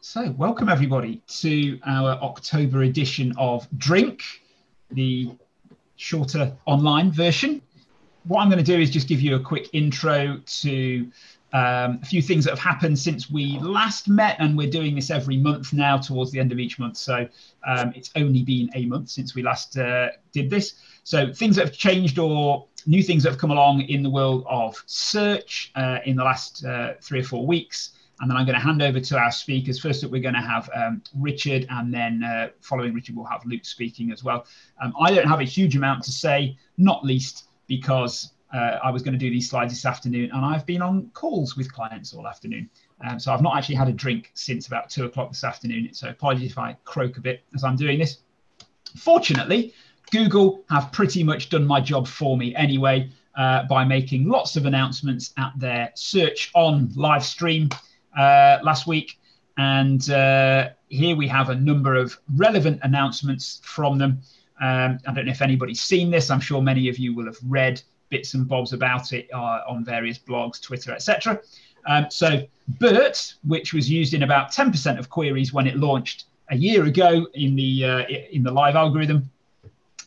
So, welcome everybody to our October edition of Drink, the shorter online version. What I'm going to do is just give you a quick intro to um, a few things that have happened since we last met, and we're doing this every month now towards the end of each month. So, um, it's only been a month since we last uh, did this. So, things that have changed or new things that have come along in the world of search uh, in the last uh, three or four weeks and then I'm going to hand over to our speakers. First up, we're going to have um, Richard, and then uh, following Richard, we'll have Luke speaking as well. Um, I don't have a huge amount to say, not least because uh, I was going to do these slides this afternoon, and I've been on calls with clients all afternoon. Um, so I've not actually had a drink since about two o'clock this afternoon. So apologies if I croak a bit as I'm doing this. Fortunately, Google have pretty much done my job for me anyway uh, by making lots of announcements at their search on live stream uh, last week. And uh, here we have a number of relevant announcements from them. Um, I don't know if anybody's seen this. I'm sure many of you will have read bits and bobs about it uh, on various blogs, Twitter, etc. Um, so BERT, which was used in about 10% of queries when it launched a year ago in the uh, in the live algorithm,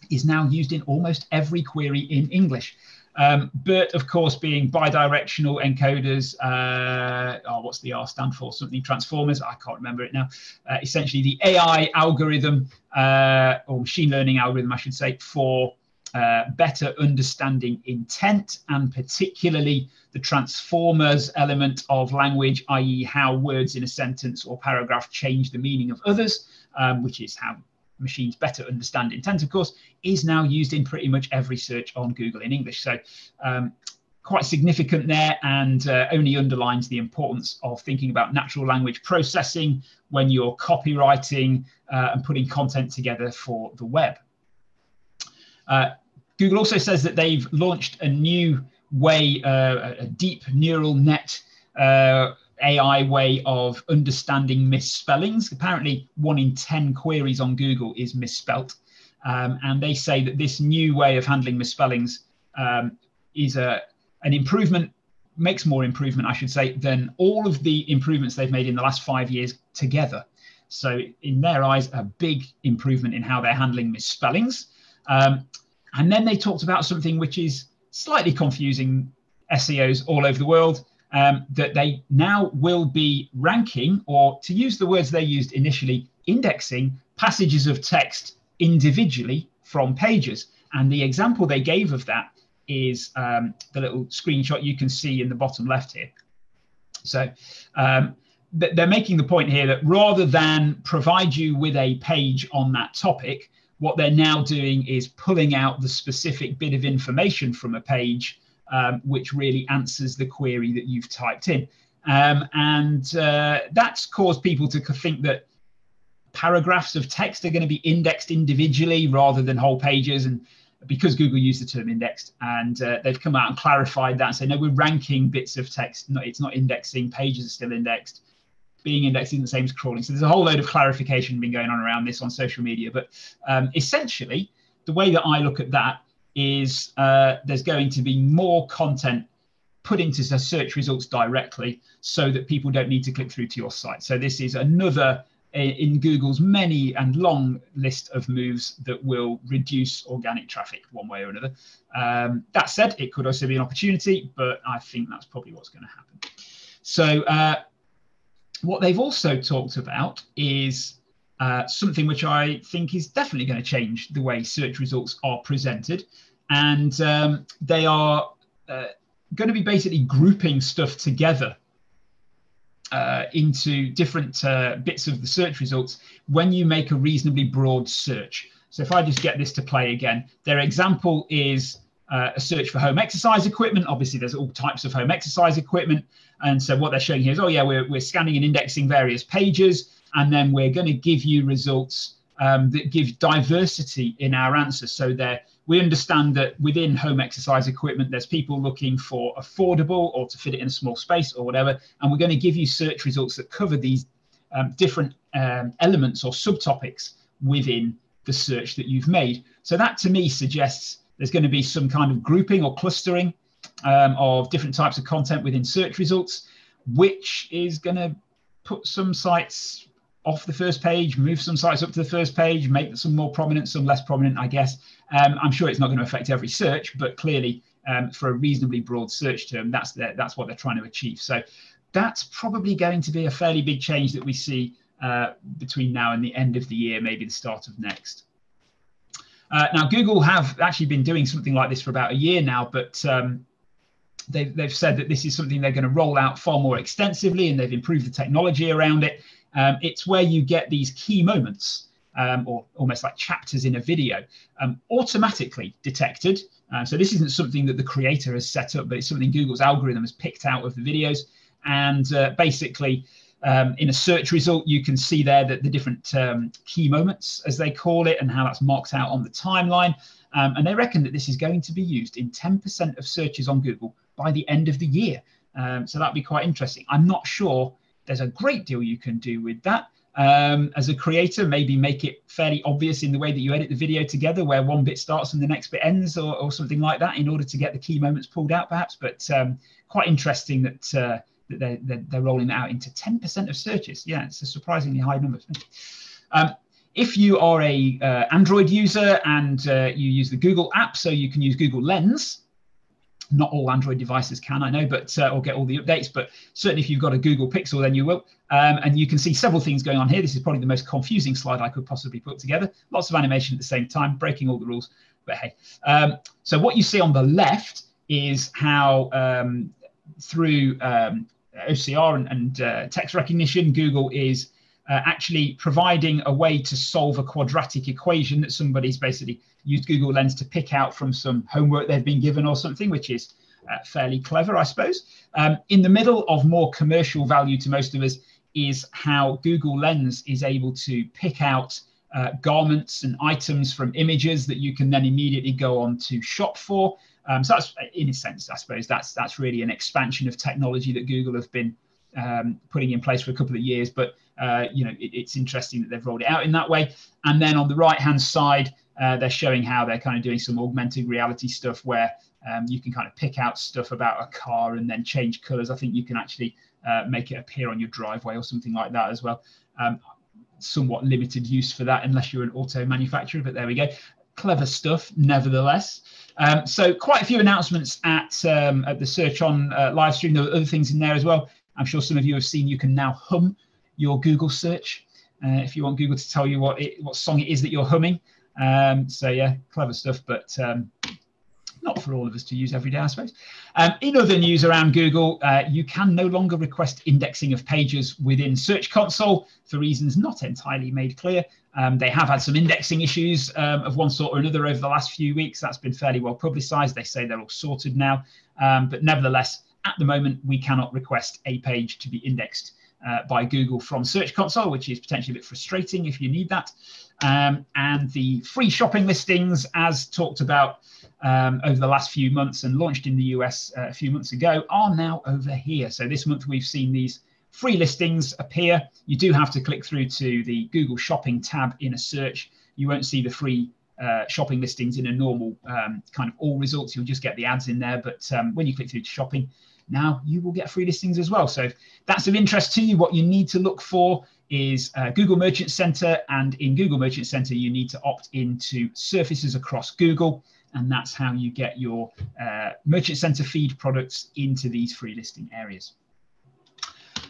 is now used in almost every query in English. Um, BERT, of course, being bidirectional encoders. Uh, oh, what's the R stand for? Something transformers. I can't remember it now. Uh, essentially, the AI algorithm uh, or machine learning algorithm, I should say, for uh, better understanding intent and particularly the transformers element of language, i.e., how words in a sentence or paragraph change the meaning of others, um, which is how machines better understand intent, of course, is now used in pretty much every search on Google in English. So um, quite significant there and uh, only underlines the importance of thinking about natural language processing when you're copywriting uh, and putting content together for the web. Uh, Google also says that they've launched a new way, uh, a deep neural net uh, AI way of understanding misspellings. Apparently, one in 10 queries on Google is misspelt. Um, and they say that this new way of handling misspellings um, is a, an improvement, makes more improvement, I should say, than all of the improvements they've made in the last five years together. So, in their eyes, a big improvement in how they're handling misspellings. Um, and then they talked about something which is slightly confusing SEOs all over the world um, that they now will be ranking, or to use the words they used initially, indexing passages of text individually from pages. And the example they gave of that is um, the little screenshot you can see in the bottom left here. So um, they're making the point here that rather than provide you with a page on that topic, what they're now doing is pulling out the specific bit of information from a page um, which really answers the query that you've typed in. Um, and uh, that's caused people to think that paragraphs of text are going to be indexed individually rather than whole pages. And because Google used the term indexed, and uh, they've come out and clarified that and say, no, we're ranking bits of text. No, it's not indexing. Pages are still indexed. Being indexed isn't the same as crawling. So there's a whole load of clarification been going on around this on social media. But um, essentially, the way that I look at that is uh, there's going to be more content put into the search results directly so that people don't need to click through to your site. So this is another in Google's many and long list of moves that will reduce organic traffic one way or another. Um, that said, it could also be an opportunity, but I think that's probably what's going to happen. So uh, what they've also talked about is uh, something which I think is definitely going to change the way search results are presented. And um, they are uh, going to be basically grouping stuff together uh, into different uh, bits of the search results when you make a reasonably broad search. So if I just get this to play again, their example is uh, a search for home exercise equipment. Obviously, there's all types of home exercise equipment. And so what they're showing here is, oh yeah, we're, we're scanning and indexing various pages and then we're going to give you results um, that give diversity in our answers. So there, we understand that within home exercise equipment, there's people looking for affordable or to fit it in a small space or whatever, and we're going to give you search results that cover these um, different um, elements or subtopics within the search that you've made. So that to me suggests there's going to be some kind of grouping or clustering um, of different types of content within search results, which is going to put some sites off the first page, move some sites up to the first page, make some more prominent, some less prominent, I guess. Um, I'm sure it's not going to affect every search, but clearly um, for a reasonably broad search term, that's that's what they're trying to achieve. So that's probably going to be a fairly big change that we see uh, between now and the end of the year, maybe the start of next. Uh, now, Google have actually been doing something like this for about a year now, but um, they've, they've said that this is something they're going to roll out far more extensively and they've improved the technology around it. Um, it's where you get these key moments um, or almost like chapters in a video um, automatically detected. Uh, so this isn't something that the creator has set up, but it's something Google's algorithm has picked out of the videos. And uh, basically, um, in a search result, you can see there that the different um, key moments, as they call it, and how that's marked out on the timeline. Um, and they reckon that this is going to be used in 10% of searches on Google by the end of the year. Um, so that'd be quite interesting. I'm not sure there's a great deal you can do with that. Um, as a creator, maybe make it fairly obvious in the way that you edit the video together, where one bit starts and the next bit ends, or, or something like that, in order to get the key moments pulled out, perhaps. But um, quite interesting that uh, that they're, they're, they're rolling out into 10% of searches. Yeah, it's a surprisingly high number. Um, if you are a uh, Android user and uh, you use the Google app, so you can use Google Lens. Not all Android devices can, I know, but uh, or get all the updates. But certainly, if you've got a Google Pixel, then you will. Um, and you can see several things going on here. This is probably the most confusing slide I could possibly put together. Lots of animation at the same time, breaking all the rules. But hey, um, so what you see on the left is how um, through um, OCR and, and uh, text recognition, Google is uh, actually providing a way to solve a quadratic equation that somebody's basically used Google Lens to pick out from some homework they've been given or something, which is uh, fairly clever, I suppose. Um, in the middle of more commercial value to most of us is how Google Lens is able to pick out uh, garments and items from images that you can then immediately go on to shop for. Um, so that's, in a sense, I suppose that's that's really an expansion of technology that Google have been um, putting in place for a couple of years. But uh, you know, it, it's interesting that they've rolled it out in that way. And then on the right-hand side, uh, they're showing how they're kind of doing some augmented reality stuff where um, you can kind of pick out stuff about a car and then change colors. I think you can actually uh, make it appear on your driveway or something like that as well. Um, somewhat limited use for that unless you're an auto manufacturer, but there we go. Clever stuff, nevertheless. Um, so quite a few announcements at um, at the search on uh, live stream. There are other things in there as well. I'm sure some of you have seen you can now hum your Google search uh, if you want Google to tell you what it, what song it is that you're humming. Um, so yeah, clever stuff, but um, not for all of us to use every day, I suppose. Um, in other news around Google, uh, you can no longer request indexing of pages within Search Console for reasons not entirely made clear. Um, they have had some indexing issues um, of one sort or another over the last few weeks. That's been fairly well publicized. They say they're all sorted now. Um, but nevertheless, at the moment, we cannot request a page to be indexed uh, by Google from Search Console, which is potentially a bit frustrating if you need that. Um, and the free shopping listings, as talked about um, over the last few months and launched in the US uh, a few months ago, are now over here. So this month we've seen these free listings appear. You do have to click through to the Google Shopping tab in a search. You won't see the free uh, shopping listings in a normal um, kind of all results. You'll just get the ads in there. But um, when you click through to shopping, now you will get free listings as well. So if that's of interest to you, what you need to look for is uh, Google Merchant Center. And in Google Merchant Center, you need to opt into surfaces across Google. And that's how you get your uh, Merchant Center feed products into these free listing areas.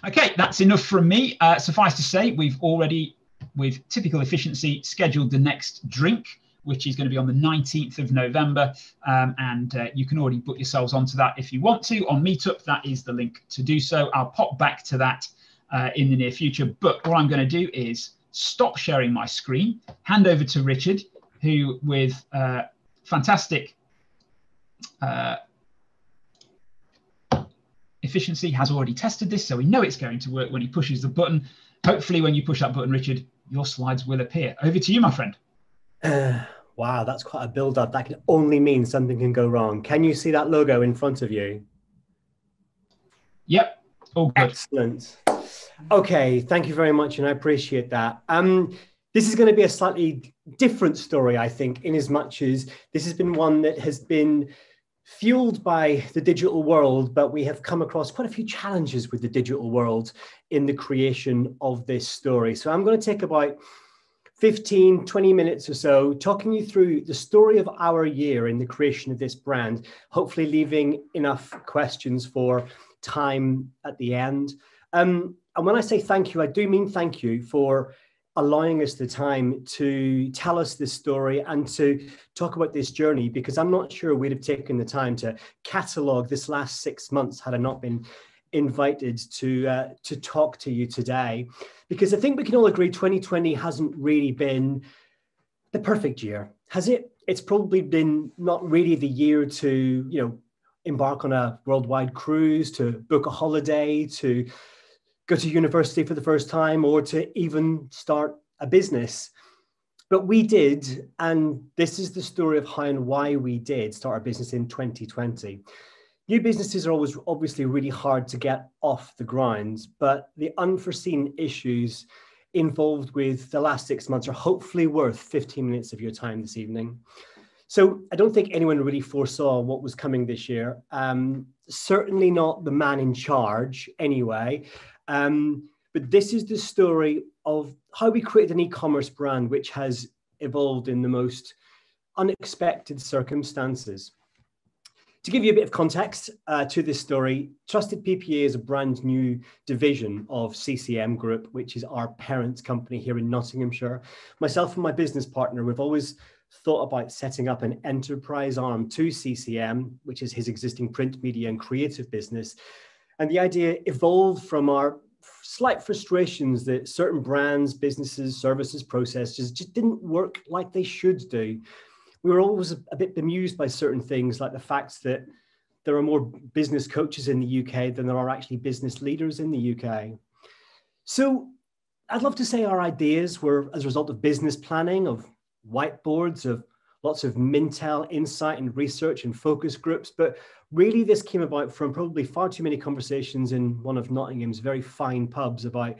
Okay, that's enough from me. Uh, suffice to say, we've already, with typical efficiency, scheduled the next drink, which is going to be on the 19th of November. Um, and uh, you can already book yourselves onto that if you want to on Meetup. That is the link to do so. I'll pop back to that uh, in the near future. But what I'm going to do is stop sharing my screen, hand over to Richard, who, with uh, fantastic uh, efficiency has already tested this, so we know it's going to work when he pushes the button. Hopefully, when you push that button, Richard, your slides will appear. Over to you, my friend. Uh, wow, that's quite a build up. That can only mean something can go wrong. Can you see that logo in front of you? Yep. All good. Excellent. Okay, thank you very much, and I appreciate that. Um, this is going to be a slightly different story, I think, in as much as this has been one that has been fueled by the digital world, but we have come across quite a few challenges with the digital world in the creation of this story. So I'm going to take about 15, 20 minutes or so talking you through the story of our year in the creation of this brand, hopefully leaving enough questions for time at the end. Um, and when I say thank you, I do mean thank you for allowing us the time to tell us this story and to talk about this journey because I'm not sure we'd have taken the time to catalogue this last six months had I not been invited to uh, to talk to you today because I think we can all agree 2020 hasn't really been the perfect year has it? It's probably been not really the year to you know embark on a worldwide cruise to book a holiday to go to university for the first time or to even start a business. But we did and this is the story of how and why we did start our business in 2020 New businesses are always obviously really hard to get off the ground, but the unforeseen issues involved with the last six months are hopefully worth 15 minutes of your time this evening. So I don't think anyone really foresaw what was coming this year. Um, certainly not the man in charge, anyway. Um, but this is the story of how we created an e-commerce brand which has evolved in the most unexpected circumstances. To give you a bit of context uh, to this story, Trusted PPE is a brand new division of CCM Group, which is our parent company here in Nottinghamshire. Myself and my business partner, we've always thought about setting up an enterprise arm to CCM, which is his existing print media and creative business. And the idea evolved from our slight frustrations that certain brands, businesses, services, processes just didn't work like they should do we were always a, bit bemused by certain things, like the fact that there are more business coaches in the UK than there are actually business leaders in the UK. So I'd love to say our ideas were as a result of business planning, of whiteboards, of lots of Mintel insight and research and focus groups. But really, this came about from probably far too many conversations in one of Nottingham's very fine pubs about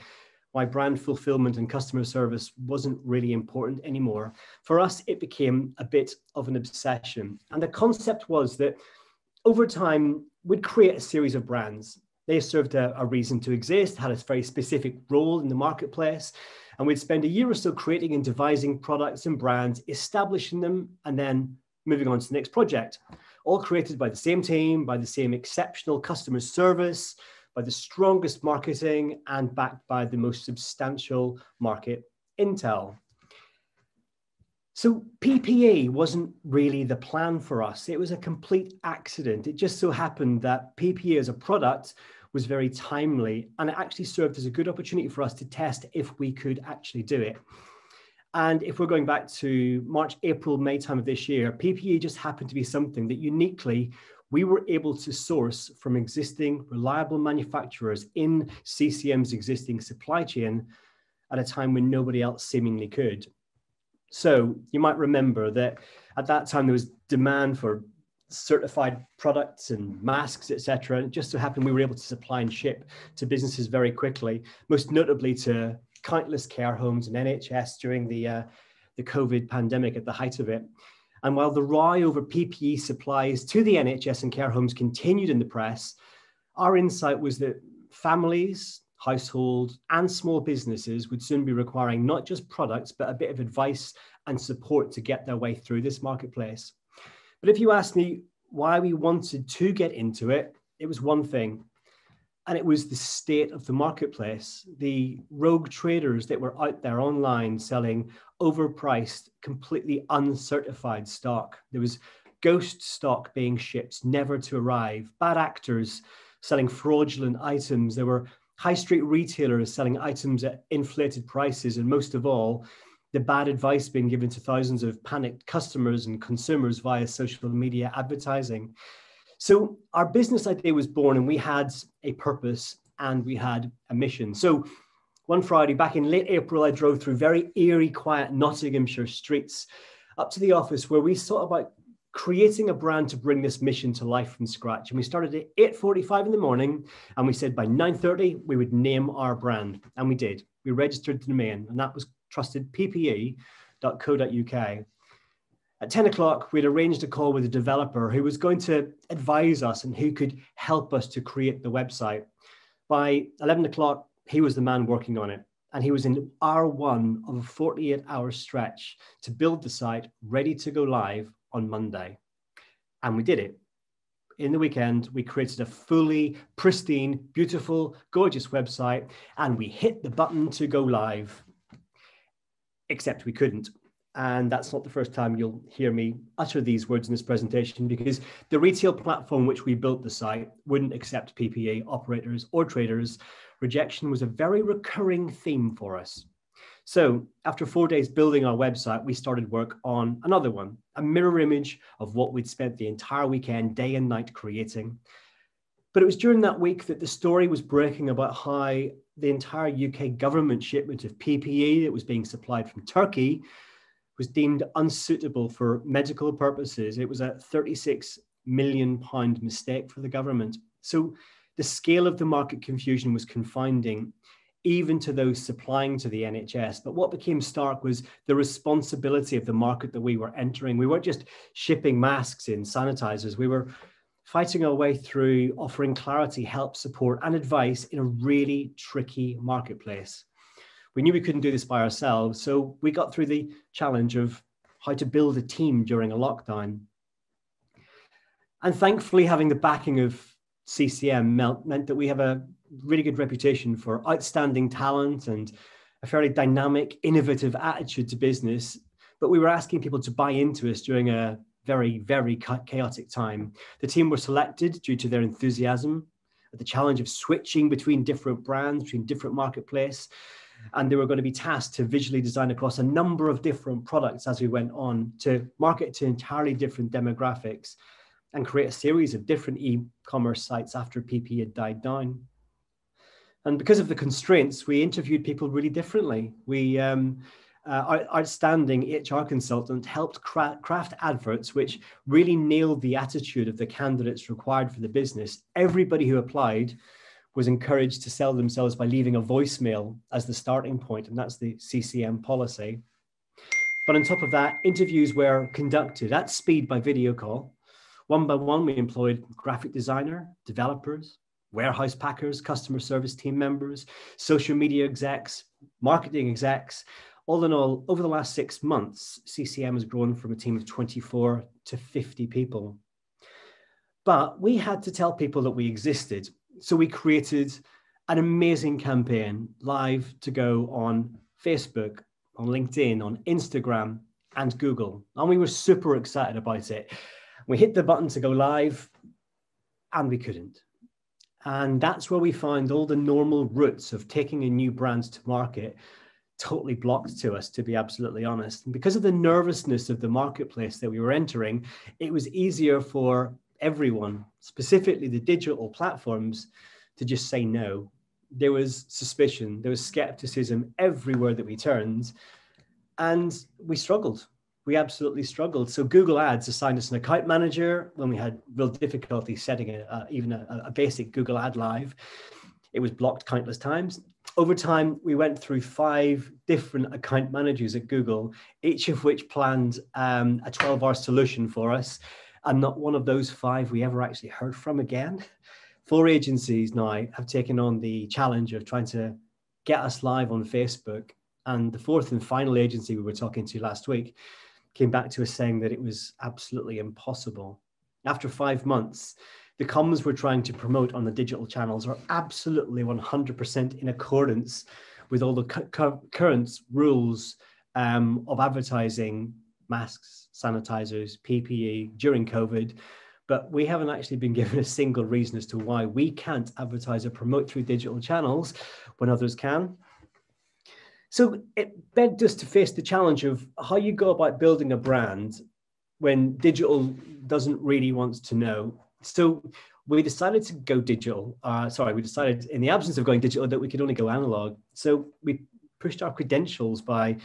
why brand fulfillment and customer service wasn't really important anymore. For us, it became a bit of an obsession. And the concept was that over time, we'd create a series of brands. They served a, a reason to exist, had a very specific role in the marketplace. And we'd spend a year or so creating and devising products and brands, establishing them, and then moving on to the next project. All created by the same team, by the same exceptional customer service, by the strongest marketing and backed by the most substantial market intel. So PPE wasn't really the plan for us. It was a complete accident. It just so happened that PPE as a product was very timely and it actually served as a good opportunity for us to test if we could actually do it. And if we're going back to March, April, May time of this year, PPE just happened to be something that uniquely we were able to source from existing reliable manufacturers in CCM's existing supply chain at a time when nobody else seemingly could. So you might remember that at that time there was demand for certified products and masks, etc. And it just so happened we were able to supply and ship to businesses very quickly, most notably to countless care homes and NHS during the uh, the COVID pandemic at the height of it. And while the row over PPE supplies to the NHS and care homes continued in the press, our insight was that families, households, and small businesses would soon be requiring not just products, but a bit of advice and support to get their way through this marketplace. But if you ask me why we wanted to get into it, it was one thing and it was the state of the marketplace. The rogue traders that were out there online selling overpriced, completely uncertified stock. There was ghost stock being shipped, never to arrive, bad actors selling fraudulent items. There were high street retailers selling items at inflated prices, and most of all, the bad advice being given to thousands of panicked customers and consumers via social media advertising. So our business idea was born and we had a purpose and we had a mission. So one Friday back in late April, I drove through very eerie, quiet Nottinghamshire streets up to the office where we thought about creating a brand to bring this mission to life from scratch. And we started at 8.45 in the morning and we said by 9.30 we would name our brand. And we did. We registered the domain and that was trustedppe.co.uk. At 10 o'clock, we'd arranged a call with a developer who was going to advise us and who could help us to create the website. By 11 o'clock, he was the man working on it. And he was in R1 of a 48 hour stretch to build the site ready to go live on Monday. And we did it. In the weekend, we created a fully pristine, beautiful, gorgeous website, and we hit the button to go live. Except we couldn't. And that's not the first time you'll hear me utter these words in this presentation because the retail platform which we built the site wouldn't accept PPE operators or traders. Rejection was a very recurring theme for us. So after four days building our website, we started work on another one, a mirror image of what we'd spent the entire weekend, day and night creating. But it was during that week that the story was breaking about how the entire UK government shipment of PPE that was being supplied from Turkey was deemed unsuitable for medical purposes. It was a 36 million pound mistake for the government. So the scale of the market confusion was confounding even to those supplying to the NHS. But what became stark was the responsibility of the market that we were entering. We weren't just shipping masks in sanitizers, we were fighting our way through offering clarity, help, support, and advice in a really tricky marketplace. We knew we couldn't do this by ourselves, so we got through the challenge of how to build a team during a lockdown. And thankfully, having the backing of CCM meant that we have a really good reputation for outstanding talent and a fairly dynamic, innovative attitude to business. But we were asking people to buy into us during a very, very chaotic time. The team were selected due to their enthusiasm, the challenge of switching between different brands, between different marketplace, and they were going to be tasked to visually design across a number of different products as we went on to market to entirely different demographics and create a series of different e-commerce sites after PP had died down. And because of the constraints, we interviewed people really differently. We um, uh, our outstanding HR consultant helped cra- craft adverts which really nailed the attitude of the candidates required for the business. Everybody who applied was encouraged to sell themselves by leaving a voicemail as the starting point, and that's the CCM policy. But on top of that, interviews were conducted at speed by video call. One by one, we employed graphic designer, developers, warehouse packers, customer service team members, social media execs, marketing execs. All in all, over the last six months, CCM has grown from a team of 24 to 50 people. But we had to tell people that we existed so we created an amazing campaign live to go on Facebook, on LinkedIn, on Instagram, and Google. And we were super excited about it. We hit the button to go live, and we couldn't. And that's where we find all the normal routes of taking a new brand to market totally blocked to us, to be absolutely honest. And because of the nervousness of the marketplace that we were entering, it was easier for everyone, specifically the digital platforms, to just say no. There was suspicion, there was skepticism everywhere that we turned, and we struggled. We absolutely struggled. So Google Ads assigned us an account manager when we had real difficulty setting a, even a, a basic Google Ad live. It was blocked countless times. Over time, we went through five different account managers at Google, each of which planned um, a 12 hour solution for us and not one of those five we ever actually heard from again. Four agencies now have taken on the challenge of trying to get us live on Facebook. And the fourth and final agency we were talking to last week came back to us saying that it was absolutely impossible. After five months, the comms we're trying to promote on the digital channels are absolutely 100% in accordance with all the cu- current rules um, of advertising masks, sanitizers, PPE during COVID, but we haven't actually been given a single reason as to why we can't advertise or promote through digital channels when others can. So it begged us to face the challenge of how you go about building a brand when digital doesn't really want to know. So we decided to go digital. Uh, sorry, we decided in the absence of going digital that we could only go analog. So we pushed our credentials by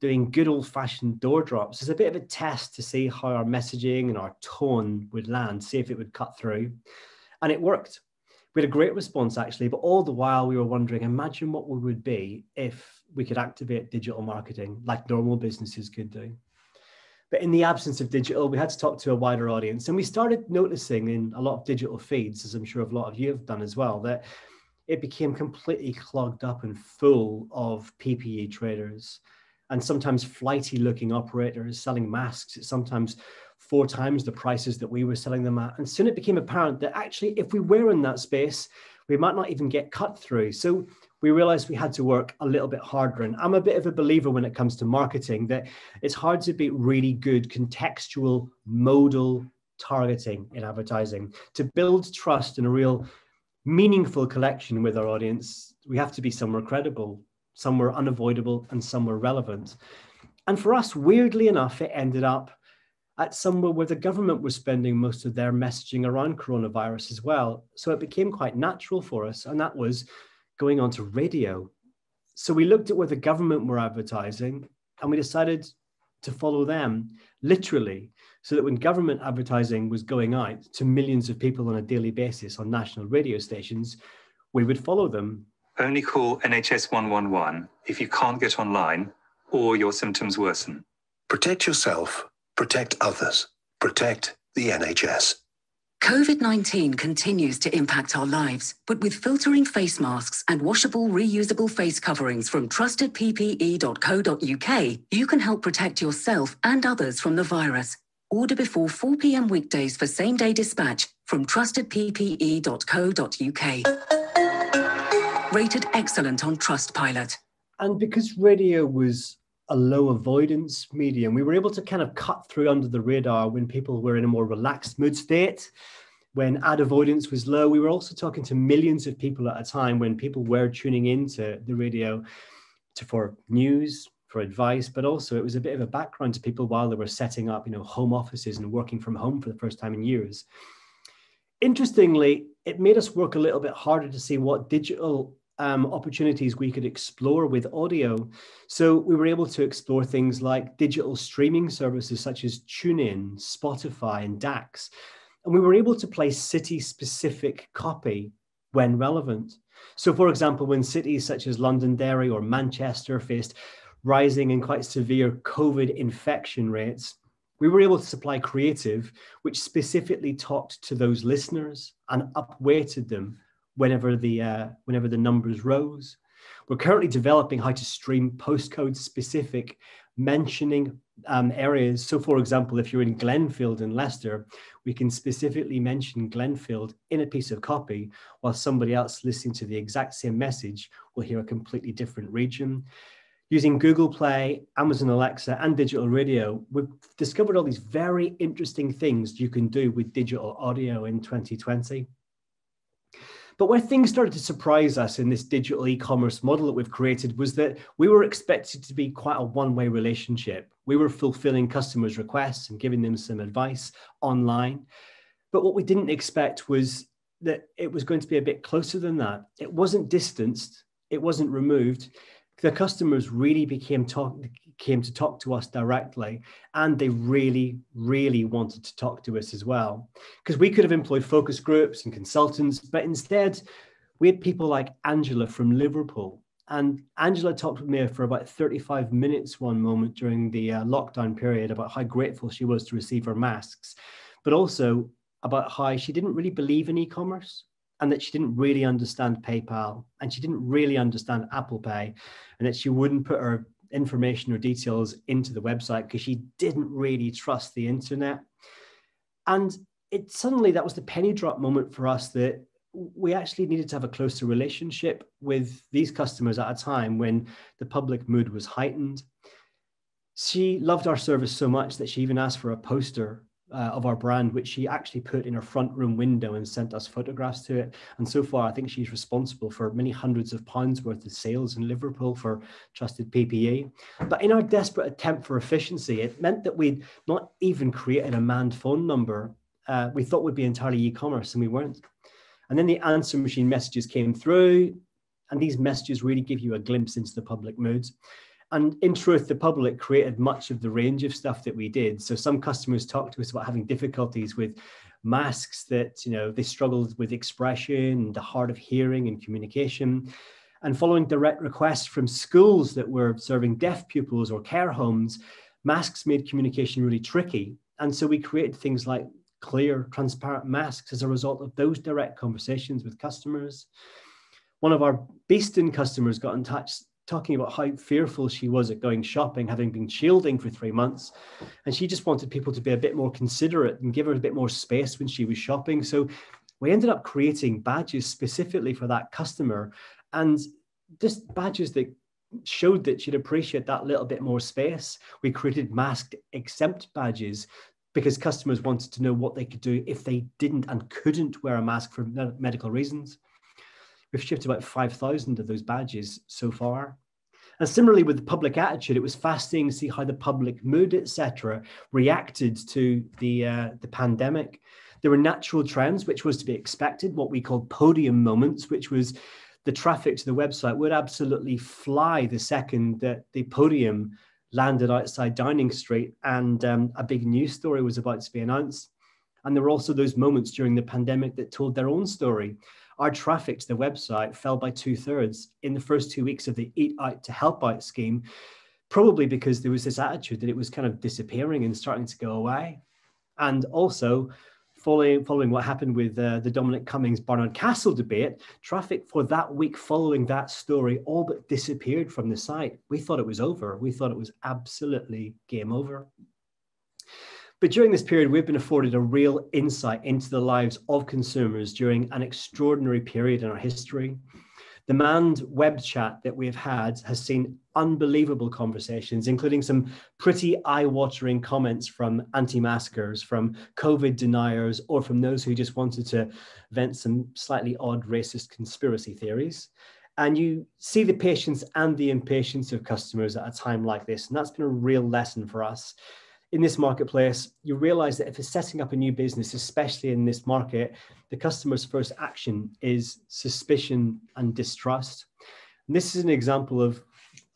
doing good old fashioned door drops as a bit of a test to see how our messaging and our tone would land, see if it would cut through. And it worked. We had a great response actually, but all the while we were wondering imagine what we would be if we could activate digital marketing like normal businesses could do. But in the absence of digital, we had to talk to a wider audience. And we started noticing in a lot of digital feeds, as I'm sure a lot of you have done as well, that it became completely clogged up and full of PPE traders and sometimes flighty looking operators selling masks at sometimes four times the prices that we were selling them at. And soon it became apparent that actually, if we were in that space, we might not even get cut through. So we realized we had to work a little bit harder. And I'm a bit of a believer when it comes to marketing that it's hard to be really good contextual modal targeting in advertising. To build trust and a real meaningful collection with our audience, we have to be somewhere credible, somewhere unavoidable, and some were relevant. And for us, weirdly enough, it ended up at somewhere where the government was spending most of their messaging around coronavirus as well. So it became quite natural for us, and that was going on to radio. So we looked at where the government were advertising, and we decided to follow them literally, so that when government advertising was going out to millions of people on a daily basis on national radio stations, we would follow them. Only call NHS 111 if you can't get online or your symptoms worsen. Protect yourself protect others, protect the NHS. COVID 19 continues to impact our lives, but with filtering face masks and washable, reusable face coverings from trustedppe.co.uk, you can help protect yourself and others from the virus. Order before 4 pm weekdays for same day dispatch from trustedppe.co.uk. Rated excellent on Trustpilot. And because radio was a low avoidance medium. We were able to kind of cut through under the radar when people were in a more relaxed mood state, when ad avoidance was low. We were also talking to millions of people at a time when people were tuning into the radio to, for news, for advice, but also it was a bit of a background to people while they were setting up, you know, home offices and working from home for the first time in years. Interestingly, it made us work a little bit harder to see what digital um, opportunities we could explore with audio. So we were able to explore things like digital streaming services such as TuneIn, Spotify, and DAX. And we were able to play city specific copy when relevant. So, for example, when cities such as Londonderry or Manchester faced rising and quite severe COVID infection rates, we were able to supply creative which specifically talked to those listeners and upweighted them whenever the uh, whenever the numbers rose. We're currently developing how to stream postcode specific mentioning um, areas. So, for example, if you're in Glenfield in Leicester, we can specifically mention Glenfield in a piece of copy, while somebody else listening to the exact same message will hear a completely different region. Using Google Play, Amazon Alexa, and digital radio, we've discovered all these very interesting things you can do with digital audio in 2020. But where things started to surprise us in this digital e-commerce model that we've created was that we were expected to be quite a one-way relationship. We were fulfilling customers' requests and giving them some advice online. But what we didn't expect was that it was going to be a bit closer than that. It wasn't distanced, it wasn't removed. The customers really became talk, came to talk to us directly and they really really wanted to talk to us as well. Because we could have employed focus groups and consultants but instead we had people like angela from liverpool. And angela talked with me for about 35 minutes one moment during the uh, lockdown period about how grateful she was to receive her masks but also about how she didn't really believe in e-commerce and that she didn't really understand PayPal and she didn't really understand Apple Pay and that she wouldn't put her information or details into the website because she didn't really trust the internet. And it suddenly that was the penny drop moment for us that we actually needed to have a closer relationship with these customers at a time when the public mood was heightened. She loved our service so much that she even asked for a poster uh, of our brand, which she actually put in her front room window and sent us photographs to it. And so far, I think she's responsible for many hundreds of pounds worth of sales in Liverpool for Trusted PPE. But in our desperate attempt for efficiency, it meant that we'd not even created a manned phone number. Uh, we thought would be entirely e-commerce, and we weren't. And then the answer machine messages came through, and these messages really give you a glimpse into the public moods. And in truth, the public created much of the range of stuff that we did. So some customers talked to us about having difficulties with masks that, you know, they struggled with expression, the hard of hearing and communication. And following direct requests from schools that were serving deaf pupils or care homes, masks made communication really tricky. And so we created things like clear, transparent masks as a result of those direct conversations with customers. One of our Beeston customers got in touch talking about how fearful she was at going shopping, having been shielding for three months. And she just wanted people to be a bit more considerate and give her a bit more space when she was shopping. So we ended up creating badges specifically for that customer and just badges that showed that she'd appreciate that little bit more space. We created masked exempt badges because customers wanted to know what they could do if they didn't and couldn't wear a mask for medical reasons. We've shipped about 5,000 of those badges so far. And similarly with the public attitude, it was fascinating to see how the public mood, etc., reacted to the, uh, the pandemic. There were natural trends, which was to be expected, what we call podium moments, which was the traffic to the website would absolutely fly the second that the podium landed outside Downing Street and um, a big news story was about to be announced. And there were also those moments during the pandemic that told their own story. Our traffic to the website fell by two thirds in the first two weeks of the Eat Out to Help Out scheme, probably because there was this attitude that it was kind of disappearing and starting to go away. And also, following, following what happened with uh, the Dominic Cummings Barnard Castle debate, traffic for that week following that story all but disappeared from the site. We thought it was over. We thought it was absolutely game over. But during this period, we've been afforded a real insight into the lives of consumers during an extraordinary period in our history. The manned web chat that we've had has seen unbelievable conversations, including some pretty eye watering comments from anti maskers, from COVID deniers, or from those who just wanted to vent some slightly odd racist conspiracy theories. And you see the patience and the impatience of customers at a time like this. And that's been a real lesson for us in this marketplace, you realize that if you're setting up a new business, especially in this market, the customer's first action is suspicion and distrust. And this is an example of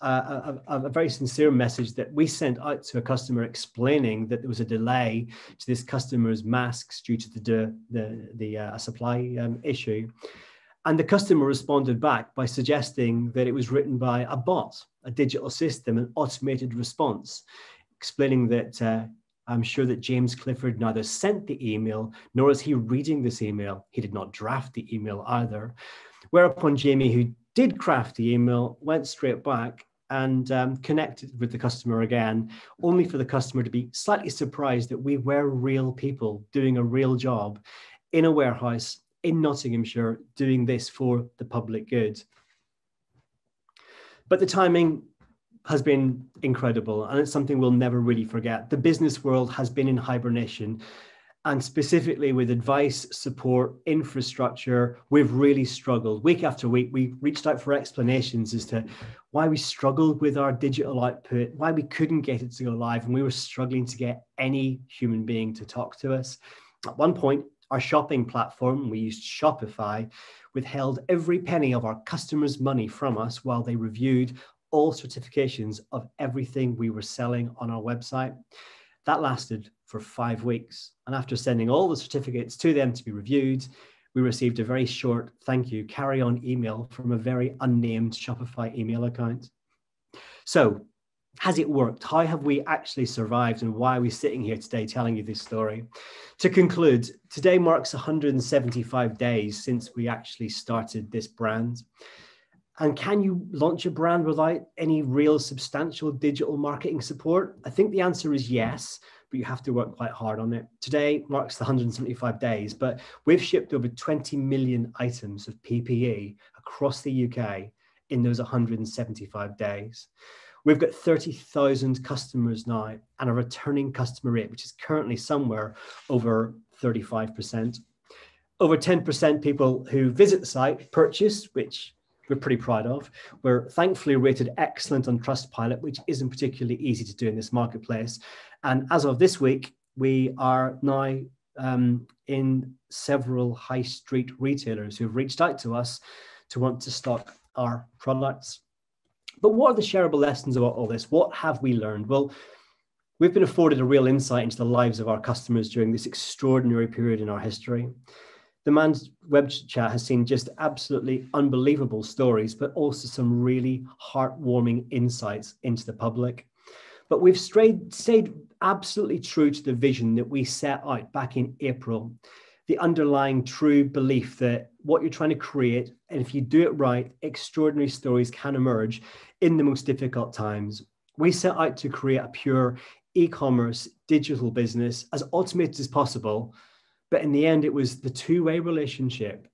uh, a, a, very sincere message that we sent out to a customer explaining that there was a delay to this customer's masks due to the, the, the uh, supply um, issue. And the customer responded back by suggesting that it was written by a bot, a digital system, an automated response explaining that uh, I'm sure that James Clifford neither sent the email nor is he reading this email. He did not draft the email either. Whereupon Jamie, who did craft the email, went straight back and um, connected with the customer again, only for the customer to be slightly surprised that we were real people doing a real job in a warehouse in Nottinghamshire doing this for the public good. But the timing has been incredible and it's something we'll never really forget. The business world has been in hibernation and specifically with advice, support, infrastructure, we've really struggled. Week after week, we reached out for explanations as to why we struggled with our digital output, why we couldn't get it to go live, and we were struggling to get any human being to talk to us. At one point, our shopping platform, we used Shopify, withheld every penny of our customers' money from us while they reviewed all certifications of everything we were selling on our website. That lasted for five weeks. And after sending all the certificates to them to be reviewed, we received a very short thank you carry on email from a very unnamed Shopify email account. So, has it worked? How have we actually survived? And why are we sitting here today telling you this story? To conclude, today marks 175 days since we actually started this brand. And can you launch a brand without any real substantial digital marketing support? I think the answer is yes, but you have to work quite hard on it. Today marks the 175 days, but we've shipped over 20 million items of PPE across the UK in those 175 days. We've got 30,000 customers now and a returning customer rate, which is currently somewhere over 35%. Over 10% people who visit the site purchase, which we're pretty proud of. We're thankfully rated excellent on Trustpilot, which isn't particularly easy to do in this marketplace. And as of this week, we are now um, in several high street retailers who've reached out to us to want to stock our products. But what are the shareable lessons about all this? What have we learned? Well, we've been afforded a real insight into the lives of our customers during this extraordinary period in our history. The man's web chat has seen just absolutely unbelievable stories, but also some really heartwarming insights into the public. But we've strayed, stayed absolutely true to the vision that we set out back in April. The underlying true belief that what you're trying to create, and if you do it right, extraordinary stories can emerge in the most difficult times. We set out to create a pure e commerce digital business as automated as possible. But in the end, it was the two way relationship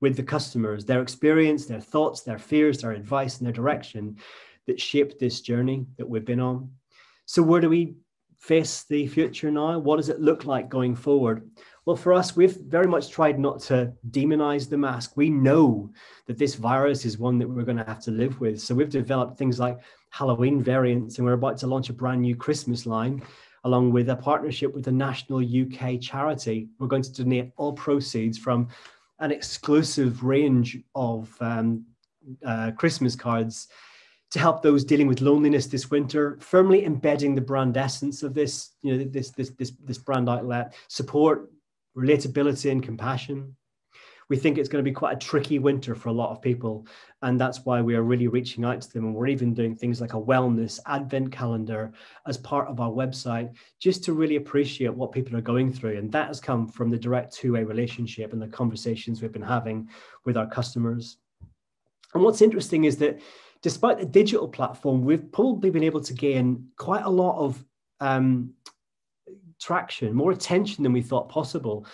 with the customers, their experience, their thoughts, their fears, their advice, and their direction that shaped this journey that we've been on. So, where do we face the future now? What does it look like going forward? Well, for us, we've very much tried not to demonize the mask. We know that this virus is one that we're going to have to live with. So, we've developed things like Halloween variants, and we're about to launch a brand new Christmas line along with a partnership with a national UK charity. We're going to donate all proceeds from an exclusive range of um, uh, Christmas cards to help those dealing with loneliness this winter, firmly embedding the brand essence of this, you know, this this this this brand outlet, support, relatability, and compassion we think it's going to be quite a tricky winter for a lot of people. And that's why we are really reaching out to them. And we're even doing things like a wellness advent calendar as part of our website, just to really appreciate what people are going through. And that has come from the direct two way relationship and the conversations we've been having with our customers. And what's interesting is that despite the digital platform, we've probably been able to gain quite a lot of um, traction, more attention than we thought possible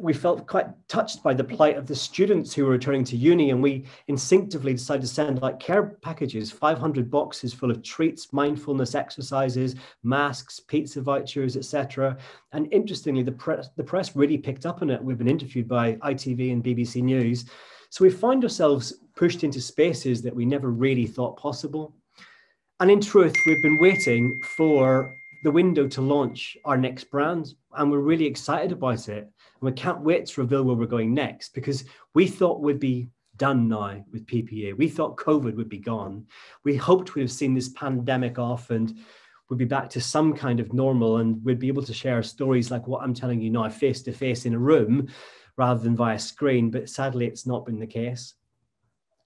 we felt quite touched by the plight of the students who were returning to uni, and we instinctively decided to send like care packages 500 boxes full of treats, mindfulness exercises, masks, pizza vouchers, etc. And interestingly, the press, the press really picked up on it. We've been interviewed by ITV and BBC News. So we find ourselves pushed into spaces that we never really thought possible. And in truth, we've been waiting for the window to launch our next brand, and we're really excited about it. And we can't wait to reveal where we're going next because we thought we'd be done now with PPE. We thought COVID would be gone. We hoped we'd have seen this pandemic off and we'd be back to some kind of normal and we'd be able to share stories like what I'm telling you now face to face in a room rather than via screen. But sadly, it's not been the case.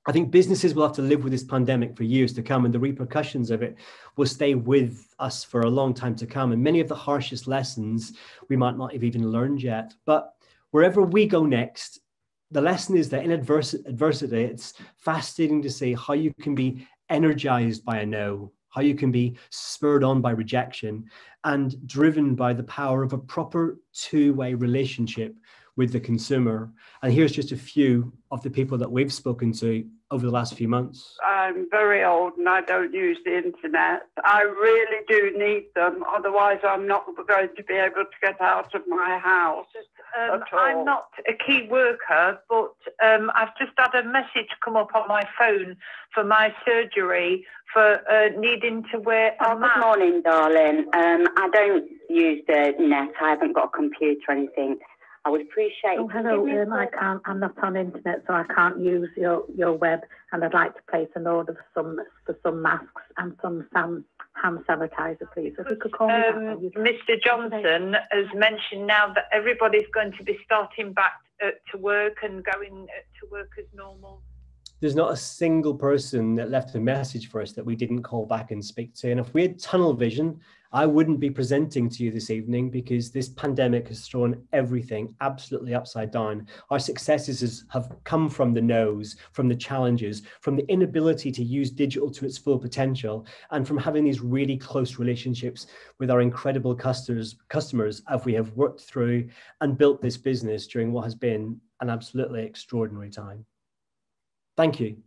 I think businesses will have to live with this pandemic for years to come, and the repercussions of it will stay with us for a long time to come. And many of the harshest lessons we might not have even learned yet. But wherever we go next, the lesson is that in adversity, it's fascinating to see how you can be energized by a no, how you can be spurred on by rejection, and driven by the power of a proper two way relationship with the consumer. And here's just a few of the people that we've spoken to over the last few months. I'm very old and I don't use the internet. I really do need them, otherwise, I'm not going to be able to get out of my house. Um, I'm not a key worker, but um, I've just had a message come up on my phone for my surgery for uh, needing to wear a oh, Good morning, darling. Um, I don't use the net. I haven't got a computer or anything. I would appreciate. Oh, hello. Um, I can't. I'm not on internet, so I can't use your, your web. And I'd like to place an order for some for some masks and some sam, hand sanitizer, please. If you could call um, me Mr. Johnson has mentioned now that everybody's going to be starting back to, to work and going to work as normal there's not a single person that left a message for us that we didn't call back and speak to. And if we had tunnel vision, I wouldn't be presenting to you this evening because this pandemic has thrown everything absolutely upside down. Our successes have come from the no's, from the challenges, from the inability to use digital to its full potential, and from having these really close relationships with our incredible customers, customers as we have worked through and built this business during what has been an absolutely extraordinary time. Thank you.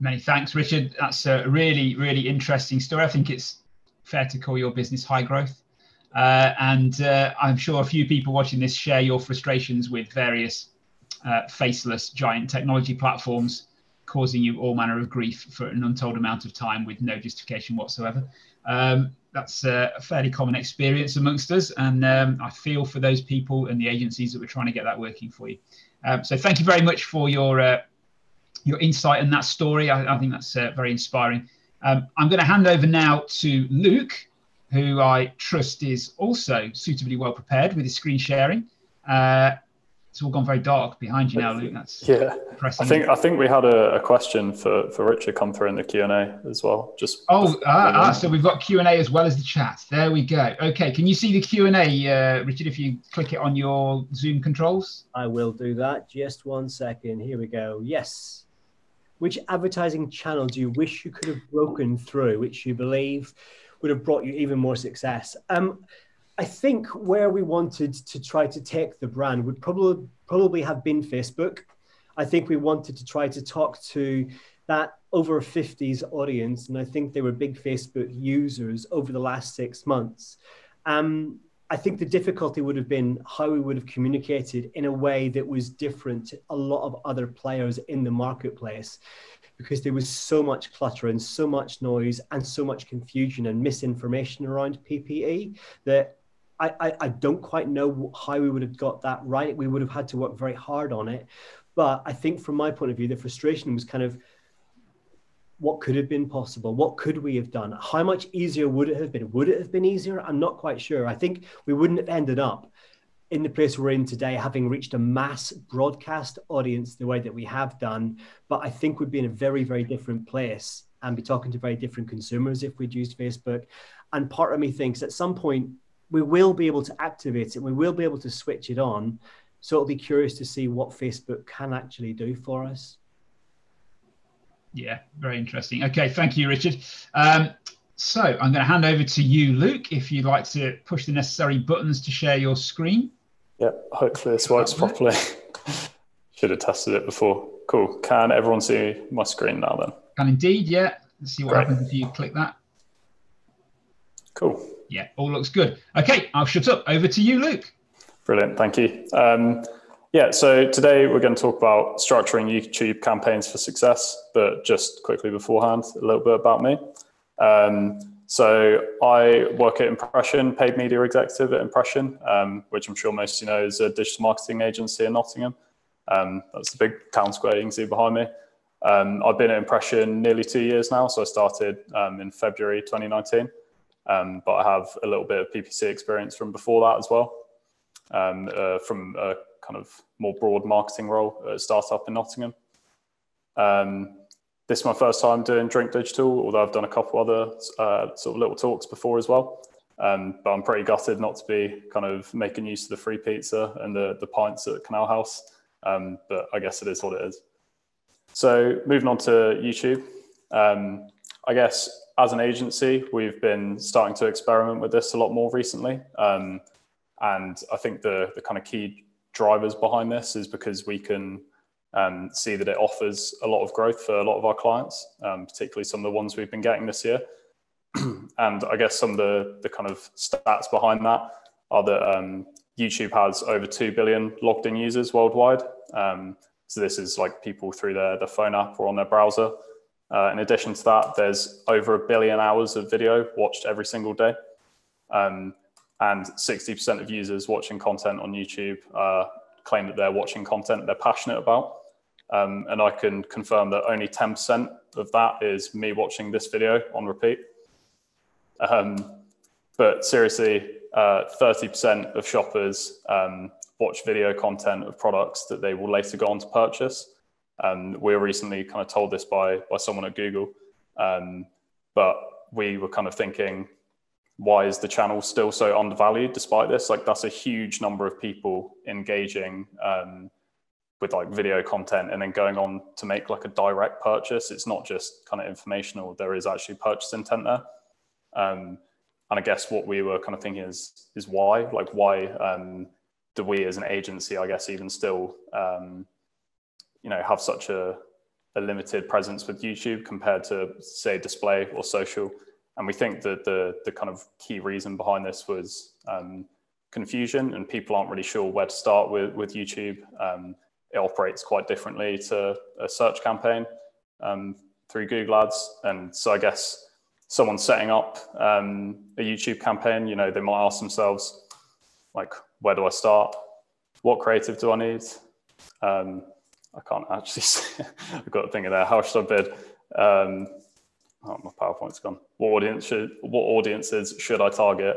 Many thanks, Richard. That's a really, really interesting story. I think it's fair to call your business high growth. Uh, and uh, I'm sure a few people watching this share your frustrations with various uh, faceless giant technology platforms causing you all manner of grief for an untold amount of time with no justification whatsoever. Um, that's a fairly common experience amongst us. And um, I feel for those people and the agencies that were trying to get that working for you. Um, so thank you very much for your uh, your insight and that story. I, I think that's uh, very inspiring. Um, I'm going to hand over now to Luke, who I trust is also suitably well prepared with his screen sharing. Uh, it's all gone very dark behind you now, Luke. That's yeah. Depressing. I think I think we had a, a, question for, for Richard come through in the Q and A as well. Just oh, ah, ah, so we've got Q and A as well as the chat. There we go. Okay, can you see the Q and A, uh, Richard? If you click it on your Zoom controls, I will do that. Just one second. Here we go. Yes. Which advertising channel do you wish you could have broken through, which you believe would have brought you even more success? Um, I think where we wanted to try to take the brand would probably probably have been Facebook. I think we wanted to try to talk to that over 50s audience, and I think they were big Facebook users over the last six months. Um, I think the difficulty would have been how we would have communicated in a way that was different to a lot of other players in the marketplace because there was so much clutter and so much noise and so much confusion and misinformation around PPE that I, I, I don't quite know how we would have got that right. We would have had to work very hard on it. But I think from my point of view, the frustration was kind of what could have been possible? What could we have done? How much easier would it have been? Would it have been easier? I'm not quite sure. I think we wouldn't have ended up in the place we're in today, having reached a mass broadcast audience the way that we have done. But I think we'd be in a very, very different place and be talking to very different consumers if we'd used Facebook. And part of me thinks at some point we will be able to activate it. We will be able to switch it on. So it'll be curious to see what Facebook can actually do for us. Yeah, very interesting. Okay, thank you, Richard. Um, so I'm going to hand over to you, Luke, if you'd like to push the necessary buttons to share your screen. Yeah, hopefully this works properly. Should have tested it before. Cool. Can everyone see my screen now then? Can indeed, yeah. Let's see what Great. happens if you click that. Cool. Yeah, all looks good. Okay, I'll shut up. Over to you, Luke. Brilliant. Thank you. Um, yeah, so today we're going to talk about structuring YouTube campaigns for success, but just quickly beforehand, a little bit about me. Um, so I work at Impression, paid media executive at Impression, um, which I'm sure most of you know is a digital marketing agency in Nottingham. Um, that's the big town square you can see behind me. Um, I've been at Impression nearly two years now, so I started um, in February 2019. Um, but I have a little bit of PPC experience from before that as well, uh, from a kind of more broad marketing role at a startup in Nottingham. Um, this is my first time doing Drink Digital, although I've done a couple other uh, sort of little talks before as well. Um, but I'm pretty gutted not to be kind of making use of the free pizza and the, the pints at Canal House. Um, but I guess it is what it is. So moving on to YouTube, um, I guess as an agency, we've been starting to experiment with this a lot more recently. Um, and I think the, the kind of key drivers behind this is because we can um, see that it offers a lot of growth for a lot of our clients, um, particularly some of the ones we've been getting this year. and I guess some of the, the kind of stats behind that are that um, YouTube has over 2 billion logged in users worldwide. Um, so this is like people through their, their phone app or on their browser. Uh, in addition to that, there's over a billion hours of video watched every single day. Um, and 60% of users watching content on YouTube uh, claim that they're watching content they're passionate about. Um, and I can confirm that only 10% of that is me watching this video on repeat. Um, but seriously, 30% uh, of shoppers um, watch video content of products that they will later go on to purchase. Um, we were recently kind of told this by by someone at Google, um, but we were kind of thinking, why is the channel still so undervalued despite this? Like that's a huge number of people engaging um, with like video content and then going on to make like a direct purchase. It's not just kind of informational. There is actually purchase intent there. Um, and I guess what we were kind of thinking is is why, like why um, do we as an agency, I guess, even still um, you know have such a, a limited presence with YouTube compared to say display or social. And we think that the the kind of key reason behind this was um, confusion, and people aren't really sure where to start with with YouTube. Um, it operates quite differently to a search campaign um, through Google Ads, and so I guess someone setting up um, a YouTube campaign, you know, they might ask themselves, like, where do I start? What creative do I need? Um, I can't actually see. I've got a thing in there. How should I bid? Oh, my PowerPoint's gone. What audience should, what audiences should I target?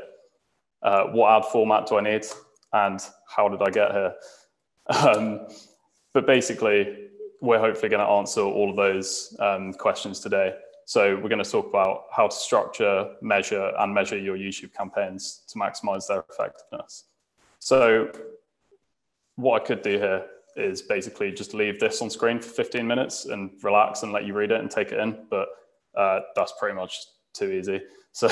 Uh, what ad format do I need? And how did I get here? Um, but basically, we're hopefully going to answer all of those um, questions today. So we're going to talk about how to structure, measure, and measure your YouTube campaigns to maximize their effectiveness. So what I could do here is basically just leave this on screen for 15 minutes and relax and let you read it and take it in. But uh, that's pretty much too easy. So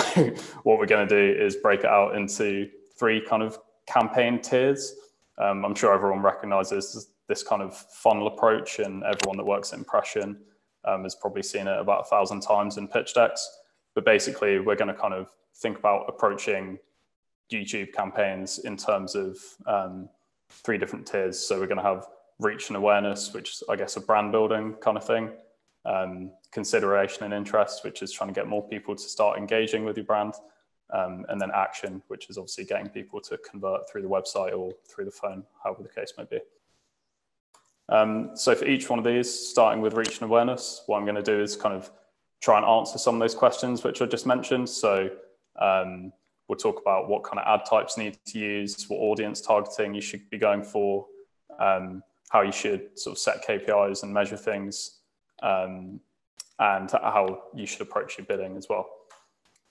what we're going to do is break it out into three kind of campaign tiers. Um, I'm sure everyone recognizes this kind of funnel approach and everyone that works in Impression um, has probably seen it about a thousand times in pitch decks. But basically, we're going to kind of think about approaching YouTube campaigns in terms of um, three different tiers. So we're going to have reach and awareness, which is, I guess, a brand building kind of thing. Um, consideration and interest, which is trying to get more people to start engaging with your brand. Um, and then action, which is obviously getting people to convert through the website or through the phone, however the case may be. Um, so for each one of these, starting with reach and awareness, what I'm going to do is kind of try and answer some of those questions which I just mentioned. So um, we'll talk about what kind of ad types need to use, what audience targeting you should be going for, um, how you should sort of set KPIs and measure things, um, and how you should approach your bidding as well.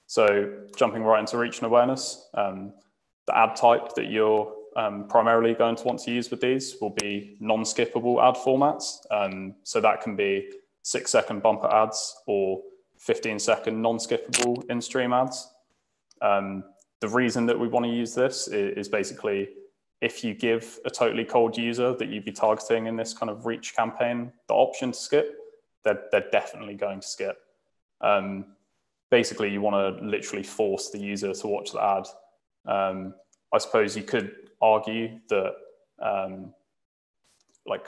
So jumping right into reach and awareness, um, the ad type that you're um, primarily going to want to use with these will be non-skippable ad formats. Um, so that can be six second bumper ads or 15 second non-skippable in-stream ads. Um, the reason that we want to use this is, is, basically if you give a totally cold user that you'd be targeting in this kind of reach campaign the option to skip, they're, they're definitely going to skip. Um, basically, you want to literally force the user to watch the ad. Um, I suppose you could argue that um, like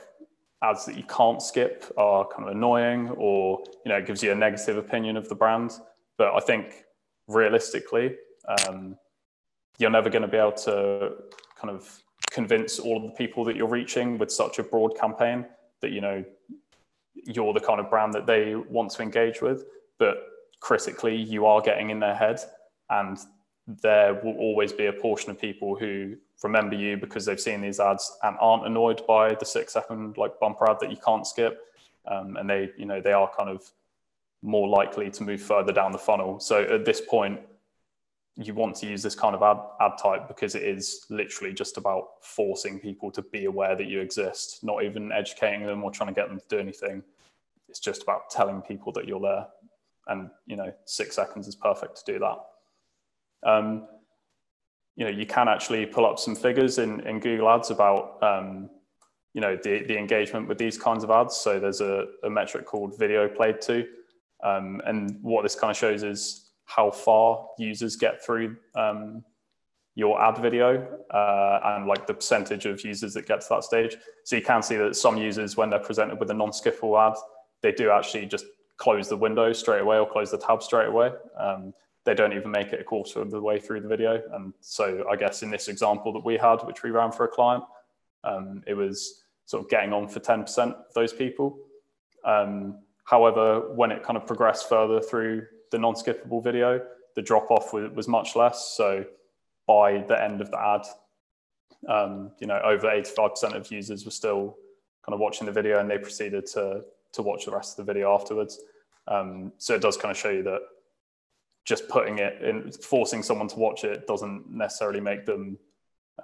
ads that you can't skip are kind of annoying or you know it gives you a negative opinion of the brand but i think realistically um, you're never going to be able to kind of convince all of the people that you're reaching with such a broad campaign that you know you're the kind of brand that they want to engage with but critically you are getting in their head and there will always be a portion of people who remember you because they've seen these ads and aren't annoyed by the six second like bumper ad that you can't skip. Um, and they you know they are kind of more likely to move further down the funnel. So at this point you want to use this kind of ad, ad type because it is literally just about forcing people to be aware that you exist, not even educating them or trying to get them to do anything. It's just about telling people that you're there. And, you know, six seconds is perfect to do that. Um, you know, you can actually pull up some figures in, in Google Ads about, um, you know, the, the engagement with these kinds of ads. So there's a, a metric called video played to. Um, and what this kind of shows is how far users get through um, your ad video uh, and like the percentage of users that get to that stage. So you can see that some users, when they're presented with a non-skippable ad, they do actually just close the window straight away or close the tab straight away. Um, they don't even make it a quarter of the way through the video. And so I guess in this example that we had, which we ran for a client, um, it was sort of getting on for 10% of those people. Um, however, when it kind of progressed further through the non-skippable video, the drop off was, was, much less. So by the end of the ad, um, you know, over 85% of users were still kind of watching the video and they proceeded to, to watch the rest of the video afterwards. Um, so it does kind of show you that just putting it in, forcing someone to watch it doesn't necessarily make them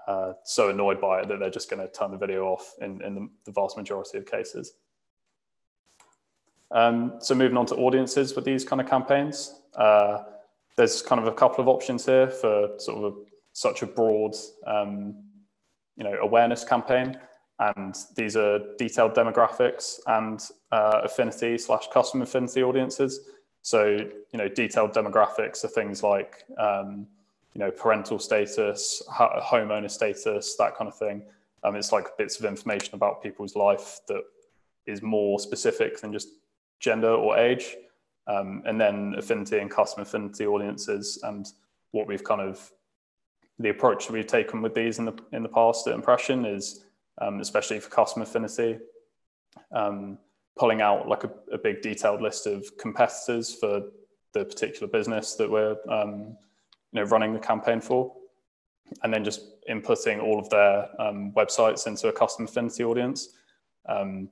uh, so annoyed by it that they're just going to turn the video off in, in the, the vast majority of cases. Um, so moving on to audiences with these kind of campaigns, uh, there's kind of a couple of options here for sort of a, such a broad, um, you know, awareness campaign. And these are detailed demographics and uh, affinity slash custom affinity audiences. So, you know, detailed demographics are things like, um, you know, parental status, homeowner status, that kind of thing. Um, it's like bits of information about people's life that is more specific than just gender or age, um, and then affinity and custom affinity audiences, and what we've kind of the approach that we've taken with these in the in the past at Impression is, um, especially for custom affinity, um, pulling out like a, a, big detailed list of competitors for the particular business that we're um, you know running the campaign for, and then just inputting all of their um, websites into a custom affinity audience. Um,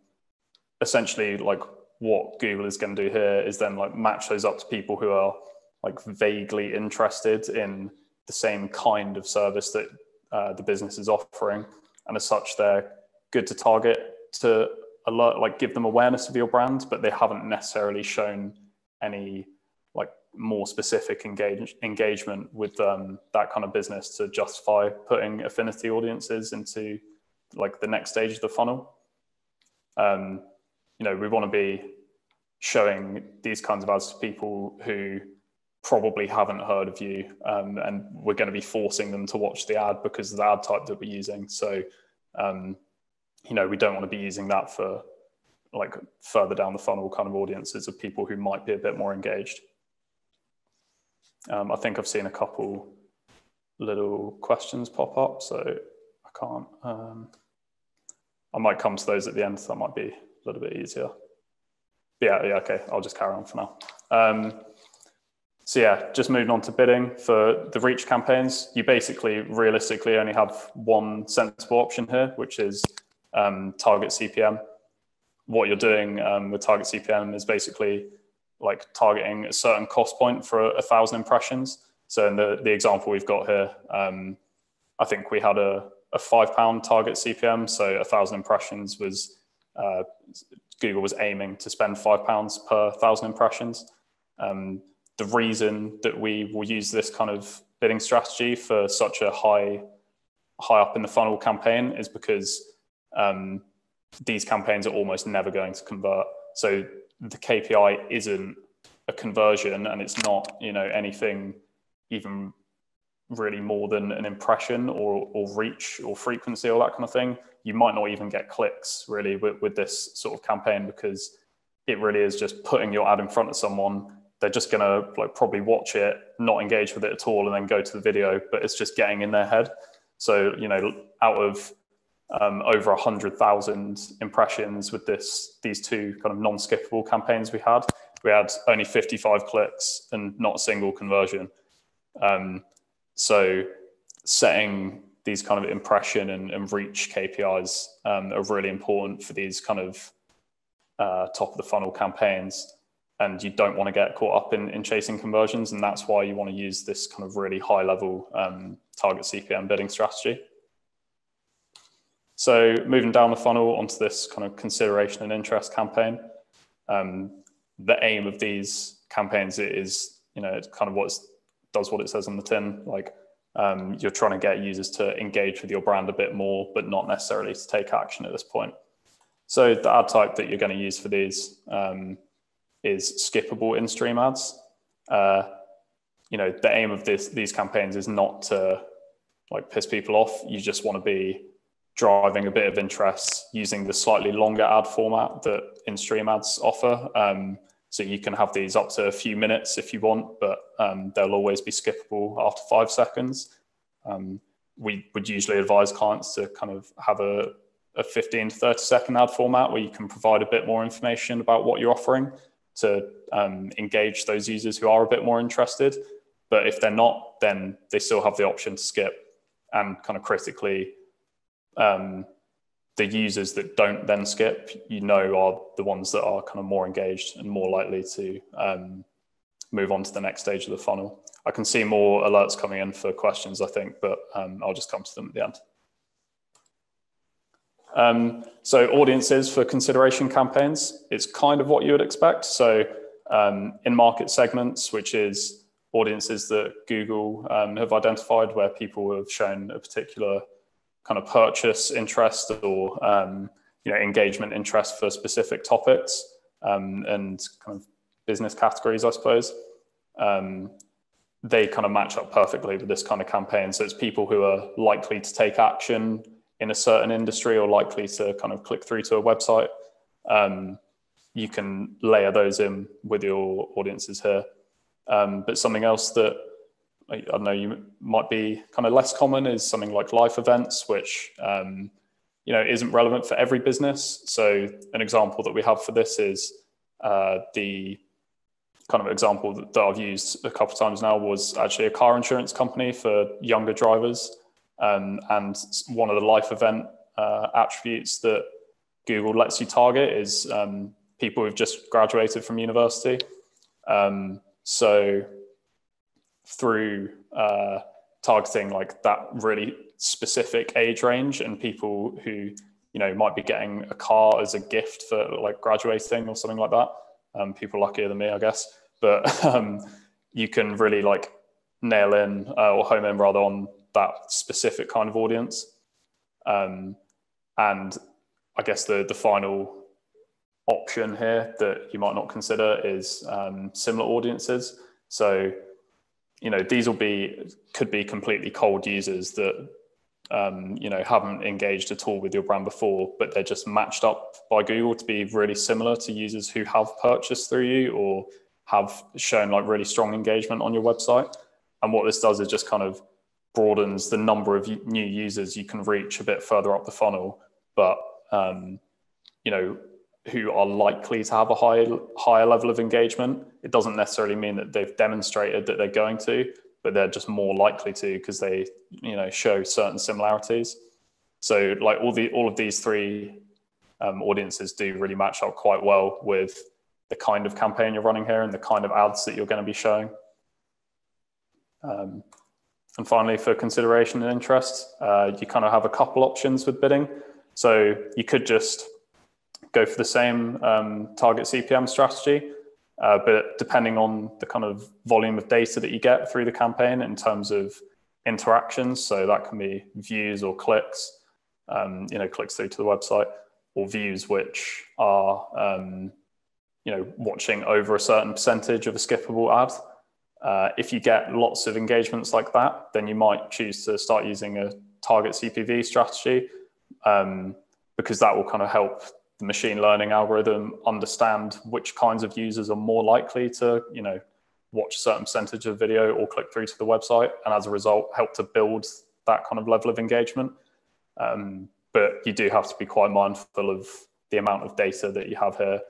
essentially, like what Google is going to do here is then like match those up to people who are like vaguely interested in the same kind of service that uh, the business is offering, and as such, they're good to target to alert, like give them awareness of your brand, but they haven't necessarily shown any like more specific engage, engagement with um, that kind of business to justify putting affinity audiences into like the next stage of the funnel. Um, you know, we want to be showing these kinds of ads to people who probably haven't heard of you, um, and we're going to be forcing them to watch the ad because of the ad type that we're using. So, um, you know, we don't want to be using that for like further down the funnel kind of audiences of people who might be a bit more engaged. Um, I think I've seen a couple little questions pop up, so I can't. Um, I might come to those at the end, so that might be a little bit easier. But yeah, yeah, okay, I'll just carry on for now. Um, so yeah, just moving on to bidding for the reach campaigns, you basically realistically only have one sensible option here, which is um, target CPM. What you're doing um, with target CPM is basically like targeting a certain cost point for a, a thousand impressions. So in the, the example we've got here, um, I think we had a, a five pound target CPM. So a thousand impressions was, uh, Google was aiming to spend five pounds per thousand impressions. Um, the reason that we will use this kind of bidding strategy for such a high, high up in the funnel campaign is because um, these campaigns are almost never going to convert. So the KPI isn't a conversion and it's not, you know, anything even really more than an impression or, or reach or frequency or that kind of thing. You might not even get clicks really with, with this sort of campaign because it really is just putting your ad in front of someone. They're just gonna like probably watch it, not engage with it at all, and then go to the video, but it's just getting in their head. So, you know, out of um, over 100,000 impressions with this these two kind of non-skippable campaigns we had. We had only 55 clicks and not a single conversion. Um, so setting these kind of impression and, and reach KPIs um, are really important for these kind of uh, top of the funnel campaigns. And you don't want to get caught up in, in chasing conversions. And that's why you want to use this kind of really high level um, target CPM bidding strategy. So moving down the funnel onto this kind of consideration and interest campaign, um, the aim of these campaigns is, you know, it's kind of what does what it says on the tin. Like um, you're trying to get users to engage with your brand a bit more, but not necessarily to take action at this point. So the ad type that you're going to use for these um, is skippable in-stream ads. Uh, you know, the aim of this, these campaigns is not to like piss people off. You just want to be driving a bit of interest using the slightly longer ad format that in-stream ads offer. Um, so you can have these up to a few minutes if you want, but um, they'll always be skippable after five seconds. Um, we would usually advise clients to kind of have a, a 15 to 30 second ad format where you can provide a bit more information about what you're offering to um, engage those users who are a bit more interested. But if they're not, then they still have the option to skip. And kind of critically, um, the users that don't then skip, you know, are the ones that are kind of more engaged and more likely to um, move on to the next stage of the funnel. I can see more alerts coming in for questions, I think, but um, I'll just come to them at the end. Um, so audiences for consideration campaigns, it's kind of what you would expect. So um, in market segments, which is audiences that Google um, have identified where people have shown a particular kind of purchase interest or um, you know engagement interest for specific topics um, and kind of business categories, I suppose. Um, they kind of match up perfectly with this kind of campaign. So it's people who are likely to take action in a certain industry or likely to kind of click through to a website. Um, you can layer those in with your audiences here. Um, but something else that I don't know, you might be kind of less common is something like life events, which um, you know isn't relevant for every business. So an example that we have for this is uh, the kind of example that, that, I've used a couple times now was actually a car insurance company for younger drivers. Um, and one of the life event uh, attributes that Google lets you target is um, people who've just graduated from university. Um, so through uh, targeting like that really specific age range and people who you know might be getting a car as a gift for like graduating or something like that. Um, people luckier than me i guess. But um, you can really like nail in uh, or home in rather on that specific kind of audience. Um, and i guess the the final option here that you might not consider is um, similar audiences. So you know these will be could be completely cold users that um, you know haven't engaged at all with your brand before but they're just matched up by google to be really similar to users who have purchased through you or have shown like really strong engagement on your website. And what this does is just kind of broadens the number of new users you can reach a bit further up the funnel. But um, you know who are likely to have a high, higher level of engagement. It doesn't necessarily mean that they've demonstrated that they're going to, but they're just more likely to because they, you know, show certain similarities. So, like all the all of these three um, audiences do really match up quite well with the kind of campaign you're running here and the kind of ads that you're going to be showing. Um, and finally, for consideration and interest, uh, you kind of have a couple options with bidding. So you could just go for the same um, target CPM strategy. Uh, but depending on the kind of volume of data that you get through the campaign in terms of interactions, so that can be views or clicks, um, you know, clicks through to the website, or views which are, um, you know, watching over a certain percentage of a skippable ad. Uh, if you get lots of engagements like that, then you might choose to start using a target CPV strategy um, because that will kind of help the machine learning algorithm understand which kinds of users are more likely to, you know, watch a certain percentage of video or click through to the website, and as a result, help to build that kind of level of engagement. Um, but you do have to be quite mindful of the amount of data that you have here,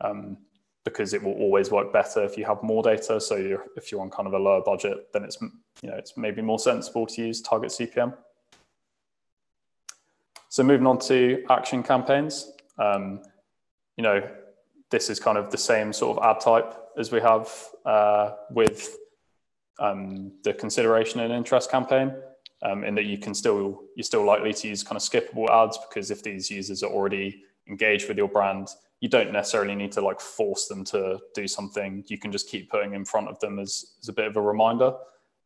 um, because it will always work better if you have more data. So you're, if you're on kind of a lower budget, then it's you know it's maybe more sensible to use target CPM. So moving on to action campaigns. Um, you know, this is kind of the same sort of ad type as we have uh, with um, the consideration and interest campaign. Um, in that you can still you're still likely to use kind of skippable ads because if these users are already engaged with your brand, you don't necessarily need to like force them to do something. You can just keep putting in front of them as, as a bit of a reminder.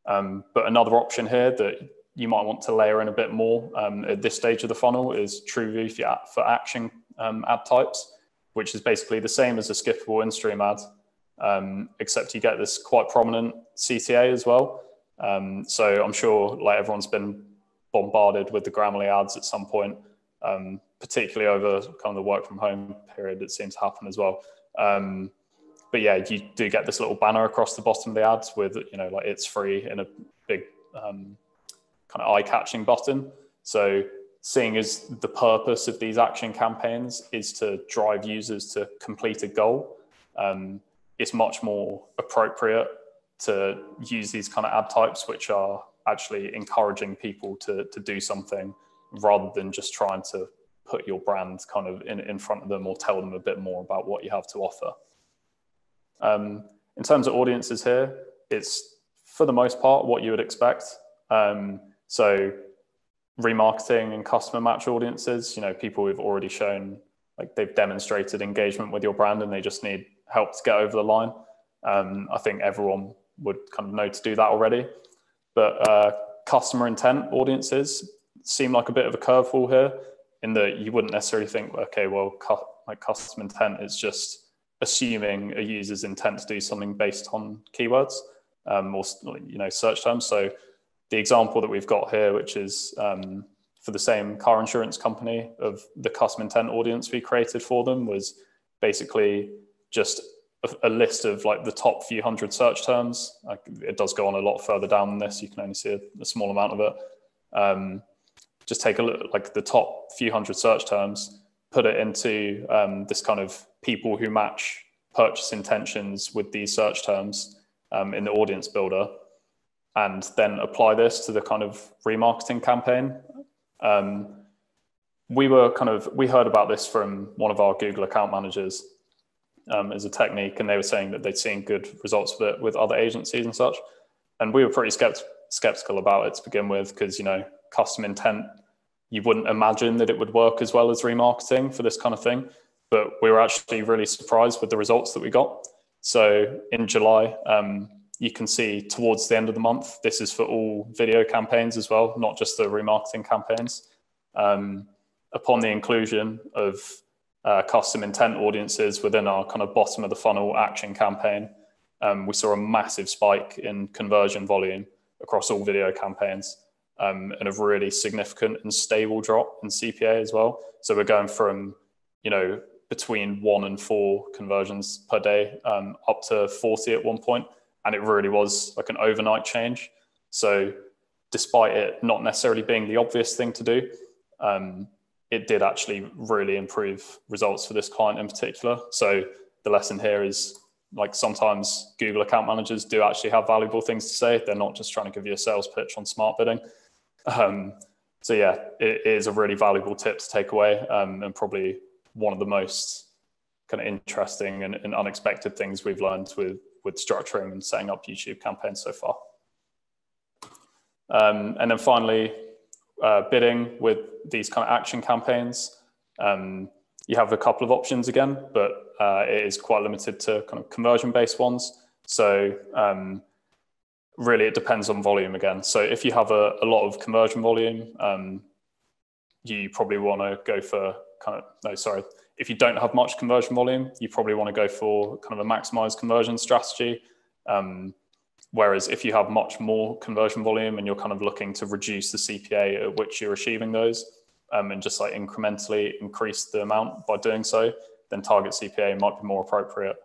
Um, but another option here that you might want to layer in a bit more um, at this stage of the funnel is TrueView for, for action um, ad types, which is basically the same as a skippable in-stream ad, um, except you get this quite prominent CTA as well. Um, so I'm sure like everyone's been bombarded with the Grammarly ads at some point, um, particularly over kind of the work from home period that seems to happen as well. Um, but yeah, you do get this little banner across the bottom of the ads with, you know, like it's free in a big um, kind of eye-catching button. So seeing as the purpose of these action campaigns is to drive users to complete a goal, um, it's much more appropriate to use these kind of ad types, which are actually encouraging people to, to do something rather than just trying to put your brand kind of in, in front of them or tell them a bit more about what you have to offer. Um, in terms of audiences here, it's for the most part what you would expect. Um, so remarketing and customer match audiences, you know, people who've already shown like they've demonstrated engagement with your brand and they just need help to get over the line. Um, I think everyone would kind of know to do that already. But uh, customer intent audiences seem like a bit of a curveball here in that you wouldn't necessarily think, okay, well, cu- like customer intent is just assuming a user's intent to do something based on keywords um, or you know search terms. So the example that we've got here, which is um, for the same car insurance company of the custom intent audience we created for them was basically just a, a list of like the top few hundred search terms. It does go on a lot further down than this. You can only see a, a small amount of it. Um, just take a look like the top few hundred search terms, put it into um, this kind of people who match purchase intentions with these search terms um, in the audience builder and then apply this to the kind of remarketing campaign. Um, we were kind of we heard about this from one of our Google account managers um, as a technique, and they were saying that they'd seen good results with it with other agencies and such. And we were pretty skept- skeptical about it to begin with because you know custom intent you wouldn't imagine that it would work as well as remarketing for this kind of thing. But we were actually really surprised with the results that we got. So in July, um, you can see towards the end of the month, this is for all video campaigns as well, not just the remarketing campaigns. Um, upon the inclusion of uh, custom intent audiences within our kind of bottom of the funnel action campaign, um, we saw a massive spike in conversion volume across all video campaigns um, and a really significant and stable drop in CPA as well. So we're going from, you know, between one and four conversions per day um, up to 40 at one point. And it really was like an overnight change. So despite it not necessarily being the obvious thing to do, um, it did actually really improve results for this client in particular. So the lesson here is like sometimes Google account managers do actually have valuable things to say. They're not just trying to give you a sales pitch on smart bidding. Um, so yeah, it is a really valuable tip to take away um, and probably one of the most kind of interesting and, and, unexpected things we've learned with, with structuring and setting up YouTube campaigns so far. Um, and then finally, uh, bidding with these kind of action campaigns. Um, you have a couple of options again, but uh, it is quite limited to kind of conversion based ones. So um, really it depends on volume again. So if you have a, a lot of conversion volume, um, you probably want to go for kind of, no, sorry. If you don't have much conversion volume, you probably want to go for kind of a maximized conversion strategy. Um, whereas if you have much more conversion volume and you're kind of looking to reduce the CPA at which you're achieving those um, and just like incrementally increase the amount by doing so, then target CPA might be more appropriate.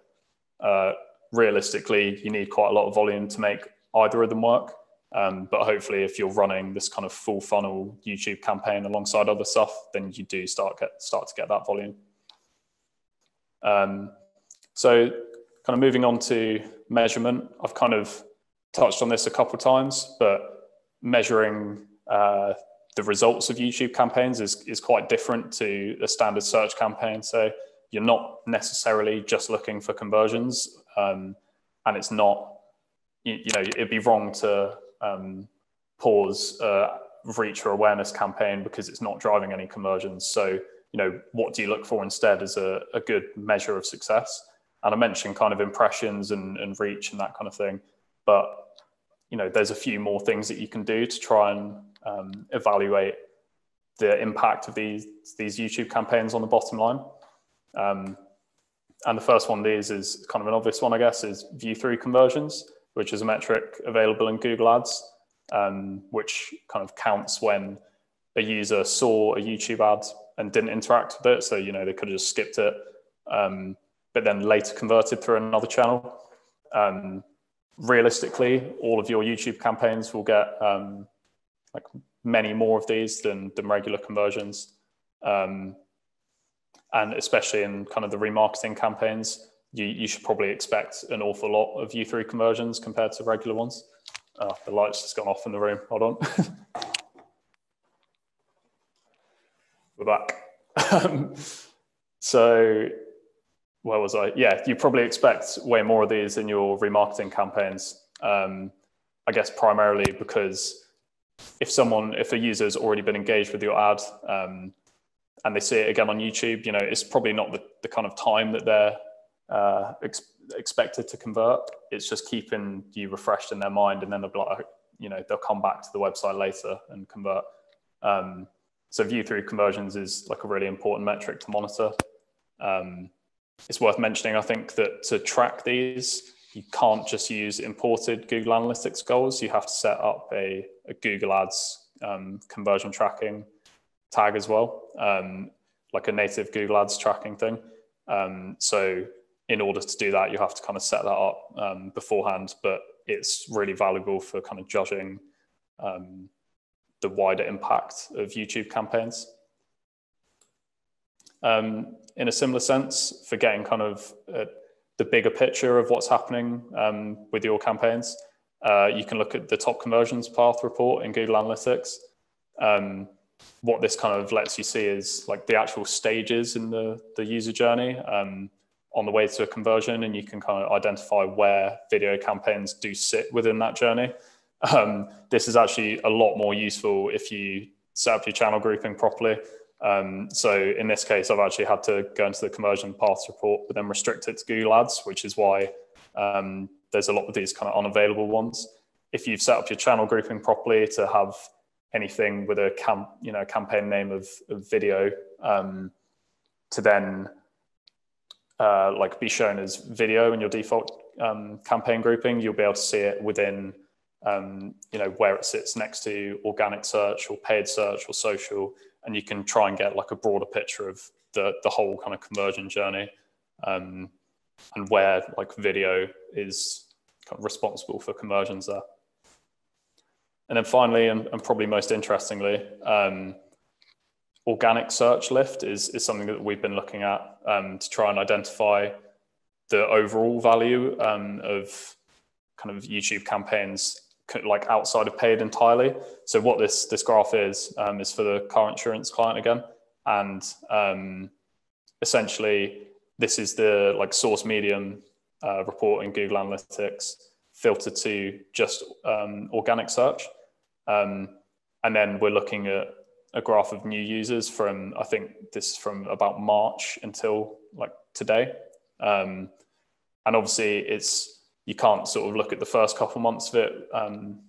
Uh, realistically, you need quite a lot of volume to make either of them work. Um, but hopefully, if you're running this kind of full funnel YouTube campaign alongside other stuff, then you do start get start to get that volume. Um, so, kind of moving on to measurement, I've kind of touched on this a couple of times, but measuring uh, the results of YouTube campaigns is is quite different to a standard search campaign. So you're not necessarily just looking for conversions, um, and it's not you, you know, it'd be wrong to um, pause a reach or awareness campaign because it's not driving any conversions. So, you know, what do you look for instead as a, a good measure of success? And I mentioned kind of impressions and, and reach and that kind of thing. But, you know, there's a few more things that you can do to try and um, evaluate the impact of these, these YouTube campaigns on the bottom line. Um, and the first one these is kind of an obvious one, I guess, is view through conversions which is a metric available in Google Ads, um, which kind of counts when a user saw a YouTube ad and didn't interact with it. So, you know, they could have just skipped it, um, but then later converted through another channel. Um, realistically, all of your YouTube campaigns will get um, like many more of these than, than regular conversions. Um, and especially in kind of the remarketing campaigns, you, you should probably expect an awful lot of view through conversions compared to regular ones. Oh, the light's just gone off in the room. Hold on. We're back. Um, so, where was I? Yeah, you probably expect way more of these in your remarketing campaigns. Um, I guess primarily because if someone, if a user has already been engaged with your ad um, and they see it again on YouTube, you know, it's probably not the, the kind of time that they're uh, ex- expected to convert. It's just keeping you refreshed in their mind, and then they'll like, you know they'll come back to the website later and convert. Um, so view through conversions is like a really important metric to monitor. Um, it's worth mentioning, I think, that to track these, you can't just use imported Google Analytics goals. You have to set up a, a Google Ads um, conversion tracking tag as well, um, like a native Google Ads tracking thing. Um, so in order to do that, you have to kind of set that up um, beforehand. But it's really valuable for kind of judging um, the wider impact of YouTube campaigns. Um, in a similar sense, for getting kind of uh, the bigger picture of what's happening um, with your campaigns, uh, you can look at the top conversions path report in Google Analytics. Um, what this kind of lets you see is like the actual stages in the, the user journey um, on the way to a conversion, and you can kind of identify where video campaigns do sit within that journey. Um, this is actually a lot more useful if you set up your channel grouping properly. Um, so in this case, I've actually had to go into the conversion paths report, but then restrict it to Google Ads, which is why um, there's a lot of these kind of unavailable ones. If you've set up your channel grouping properly to have anything with a camp, you know, campaign name of, of video, um, to then uh, like be shown as video in your default um, campaign grouping, you'll be able to see it within, um, you know, where it sits next to organic search or paid search or social, and you can try and get like a broader picture of the the whole kind of conversion journey, um, and where like video is kind of responsible for conversions there. And then finally, and, and probably most interestingly, um, organic search lift is, is something that we've been looking at um, to try and identify the overall value um, of kind of YouTube campaigns like outside of paid entirely. So what this this graph is um, is for the car insurance client again, and um, essentially this is the like source medium uh, report in Google Analytics filtered to just um, organic search. Um, and then we're looking at a graph of new users from, I think this is from about March until like today. Um, and obviously it's, you can't sort of look at the first couple months of it um,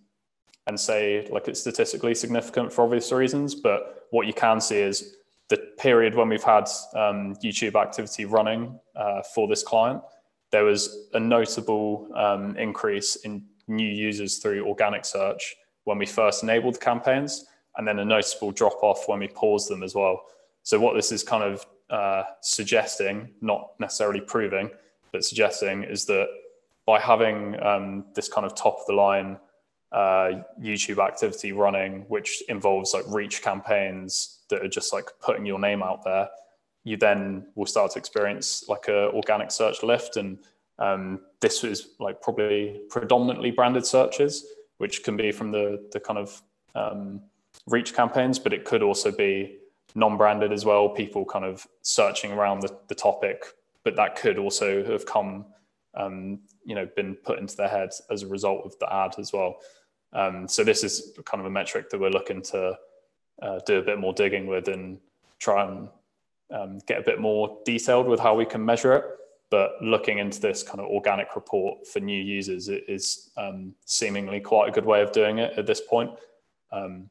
and say like it's statistically significant for obvious reasons. But what you can see is the period when we've had um, YouTube activity running uh, for this client, there was a notable um, increase in new users through organic search when we first enabled the campaigns, and then a noticeable drop off when we paused them as well. So, what this is kind of uh, suggesting, not necessarily proving, but suggesting is that by having um, this kind of top of the line uh, YouTube activity running, which involves like reach campaigns that are just like putting your name out there, you then will start to experience like a organic search lift. And um, this is like probably predominantly branded searches which can be from the, the kind of um, reach campaigns, but it could also be non-branded as well, people kind of searching around the, the topic, but that could also have come, um, you know, been put into their heads as a result of the ad as well. Um, so this is kind of a metric that we're looking to uh, do a bit more digging with and try and um, get a bit more detailed with how we can measure it but looking into this kind of organic report for new users is um, seemingly quite a good way of doing it at this point. Um,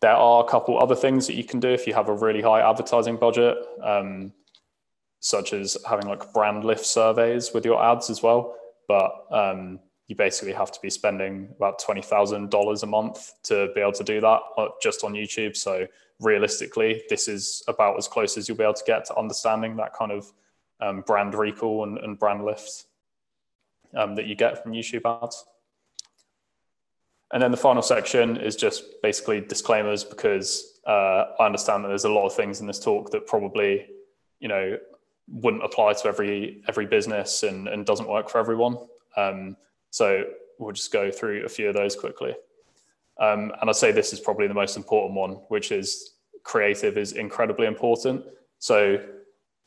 there are a couple other things that you can do if you have a really high advertising budget, um, such as having like brand lift surveys with your ads as well. But um, you basically have to be spending about $20,000 a month to be able to do that uh, just on YouTube. So realistically, this is about as close as you'll be able to get to understanding that kind of um, brand recall and, and brand lift um, that you get from YouTube ads. And then the final section is just basically disclaimers because uh, I understand that there's a lot of things in this talk that probably, you know, wouldn't apply to every every business and, and doesn't work for everyone. Um, so we'll just go through a few of those quickly. Um, and I'd say this is probably the most important one, which is creative is incredibly important. So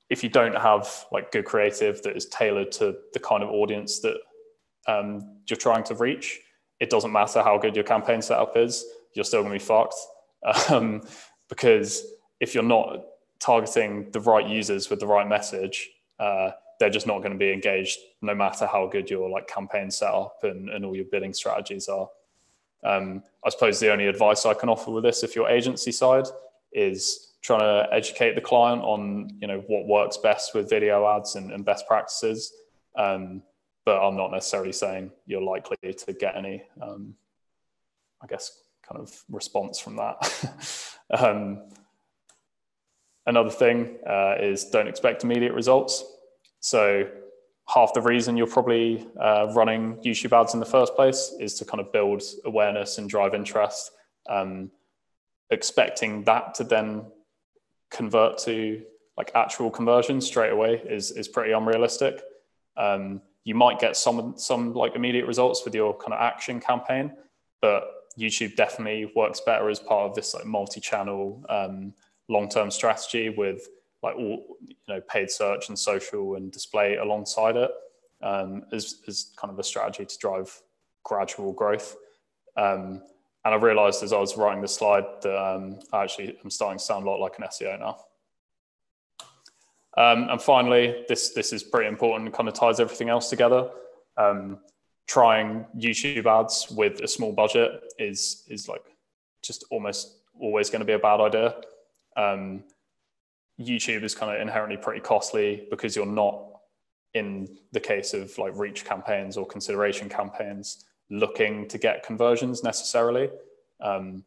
if you don't have like good creative that is tailored to the kind of audience that um, you're trying to reach, it doesn't matter how good your campaign setup is, you're still going to be fucked. Um, because if you're not targeting the right users with the right message, uh, they're just not going to be engaged no matter how good your like campaign setup and, and all your bidding strategies are. Um, I suppose the only advice I can offer with this, if you're agency side, is trying to educate the client on you know what works best with video ads and, and best practices. Um, but I'm not necessarily saying you're likely to get any, um, I guess, kind of response from that. another thing uh, is don't expect immediate results. So half the reason you're probably uh, running YouTube ads in the first place is to kind of build awareness and drive interest. Um, expecting that to then convert to like actual conversion straight away is is pretty unrealistic. Um, you might get some some like immediate results with your kind of action campaign, but YouTube definitely works better as part of this like multi-channel um, long-term strategy with like all you know paid search and social and display alongside it um, kind of a strategy to drive gradual growth. Um, and I realized as I was writing the slide that um, I actually am starting to sound a lot like an SEO now. Um, and finally, this, this is pretty important, kind of ties everything else together. Um, trying YouTube ads with a small budget is, is like just almost always going to be a bad idea. Um, YouTube is kind of inherently pretty costly because you're not in the case of like reach campaigns or consideration campaigns looking to get conversions necessarily. Um,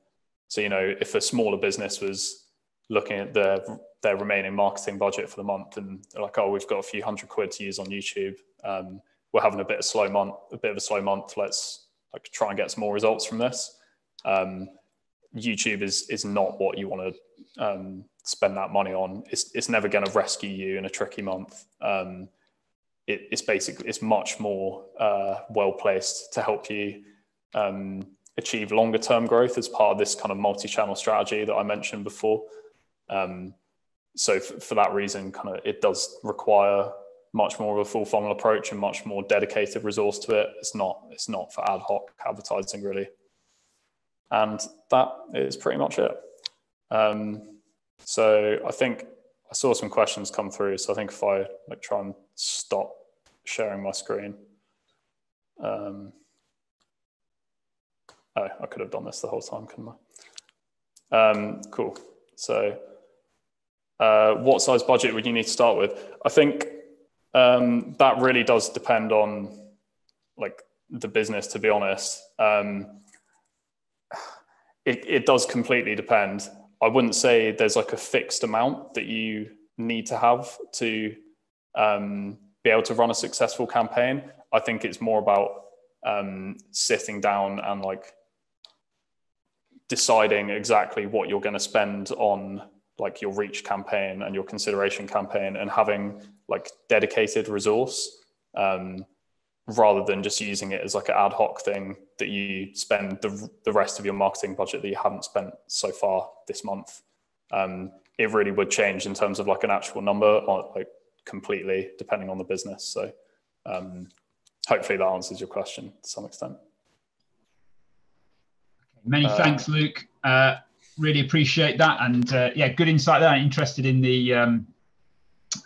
so, you know, if a smaller business was looking at their their remaining marketing budget for the month and like, oh, we've got a few hundred quid to use on YouTube. Um, we're having a bit of slow month, a bit of a slow month. Let's like try and get some more results from this. Um, YouTube is is not what you want to um, spend that money on. It's it's never going to rescue you in a tricky month. Um, it, it's basically it's much more uh, well placed to help you um, achieve longer term growth as part of this kind of multi channel strategy that I mentioned before. Um, so f- for that reason, kind of it does require much more of a full funnel approach and much more dedicated resource to it. It's not it's not for ad hoc advertising really, and that is pretty much it. Um, so I think I saw some questions come through. So I think if I like try and stop sharing my screen. Um, oh, I could have done this the whole time, couldn't I? Um, cool. So uh, what size budget would you need to start with? I think um, that really does depend on like the business, to be honest. Um, it, it does completely depend. I wouldn't say there's like a fixed amount that you need to have to um, be able to run a successful campaign. I think it's more about um, sitting down and like deciding exactly what you're going to spend on like your reach campaign and your consideration campaign and having like dedicated resource um, rather than just using it as like an ad hoc thing that you spend the, the rest of your marketing budget that you haven't spent so far this month. Um, it really would change in terms of like an actual number or like completely depending on the business. So um, hopefully that answers your question to some extent. Many uh, thanks luke. Uh, really appreciate that, and uh, yeah, good insight there. I'm Interested in the um,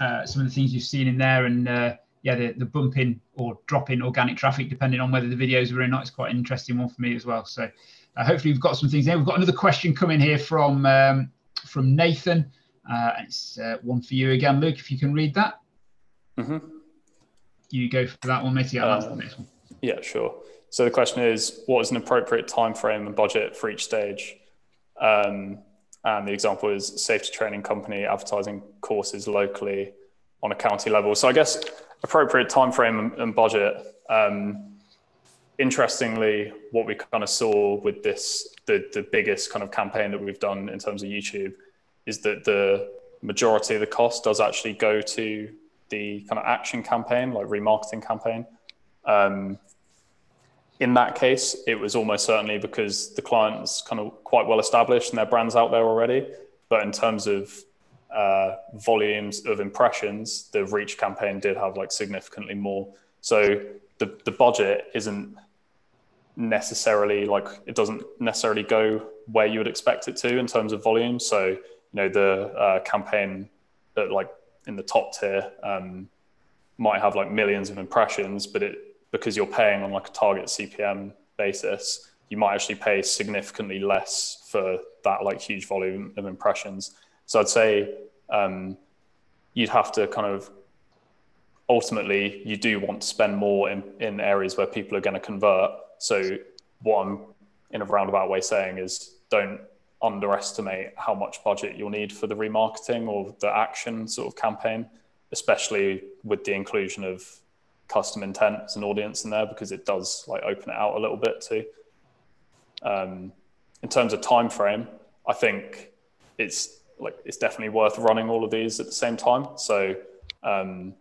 uh, some of the things you've seen in there, and uh, yeah, the, the bump in or drop in organic traffic, depending on whether the videos were or not, is quite an interesting one for me as well. So uh, hopefully we've got some things there. We've got another question coming here from um, from Nathan. Uh, it's uh, one for you again, Luke. If you can read that. Mm-hmm. You go for that one, Matty. I'll um, Yeah, sure. So the question is, what is an appropriate time frame and budget for each stage? Um, and the example is safety training company advertising courses locally on a county level. So I guess appropriate time frame and budget. Um, interestingly, what we kind of saw with this, the, the biggest kind of campaign that we've done in terms of YouTube is that the majority of the cost does actually go to the kind of action campaign, like remarketing campaign. Um, in that case, it was almost certainly because the client's kind of quite well established and their brand's out there already. But in terms of uh, volumes of impressions, the reach campaign did have like significantly more. So the, the budget isn't necessarily like it doesn't necessarily go where you would expect it to in terms of volume. So you know the uh, campaign that like in the top tier um, might have like millions of impressions, but it because you're paying on like a target CPM basis, you might actually pay significantly less for that like huge volume of impressions. So I'd say um, you'd have to kind of ultimately you do want to spend more in, in areas where people are going to convert. So what I'm in a roundabout way saying is don't underestimate how much budget you'll need for the remarketing or the action sort of campaign, especially with the inclusion of custom intent as an audience in there because it does like open it out a little bit too. Um, in terms of time frame, I think it's like it's definitely worth running all of these at the same time. So um,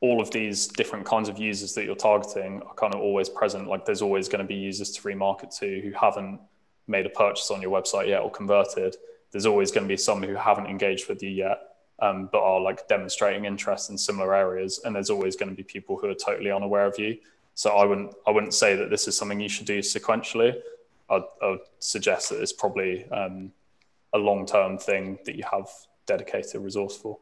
all of these different kinds of users that you're targeting are kind of always present. Like there's always going to be users to remarket to who haven't made a purchase on your website yet or converted. There's always going to be some who haven't engaged with you yet, um, but are like demonstrating interest in similar areas. And there's always going to be people who are totally unaware of you. So I wouldn't I wouldn't say that this is something you should do sequentially. I'd, I'd suggest that it's probably um, a long term thing that you have dedicated resource for.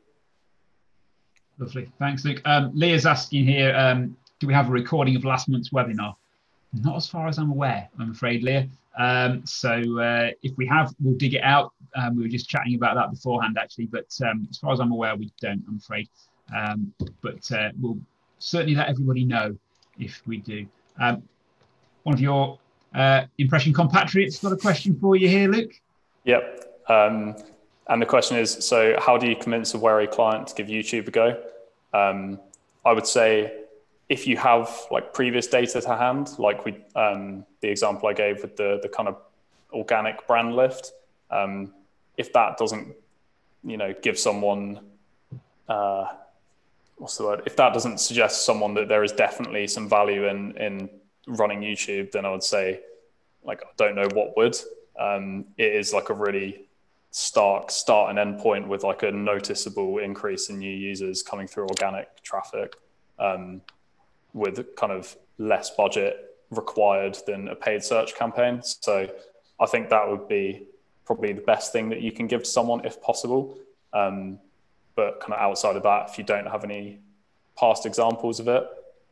Lovely. Thanks, Luke. Um, Leah's asking here um, do we have a recording of last month's webinar? Not as far as I'm aware, I'm afraid, Leah. Um, so uh, if we have, we'll dig it out. Um, we were just chatting about that beforehand, actually, but um, as far as I'm aware, we don't, I'm afraid. Um, but uh, we'll certainly let everybody know if we do. Um, one of your uh, impression compatriots got a question for you here, Luke. Yep. Um, and the question is, so how do you convince a wary client to give YouTube a go? Um, I would say if you have like previous data to hand, like we um, the example I gave with the the kind of organic brand lift, um, if that doesn't, you know, give someone uh, what's the word? If that doesn't suggest someone that there is definitely some value in in running YouTube, then I would say like I don't know what would. Um, it is like a really stark start and end point with like a noticeable increase in new users coming through organic traffic um, with kind of less budget required than a paid search campaign. So I think that would be probably the best thing that you can give to someone if possible. Um, but kind of outside of that, if you don't have any past examples of it,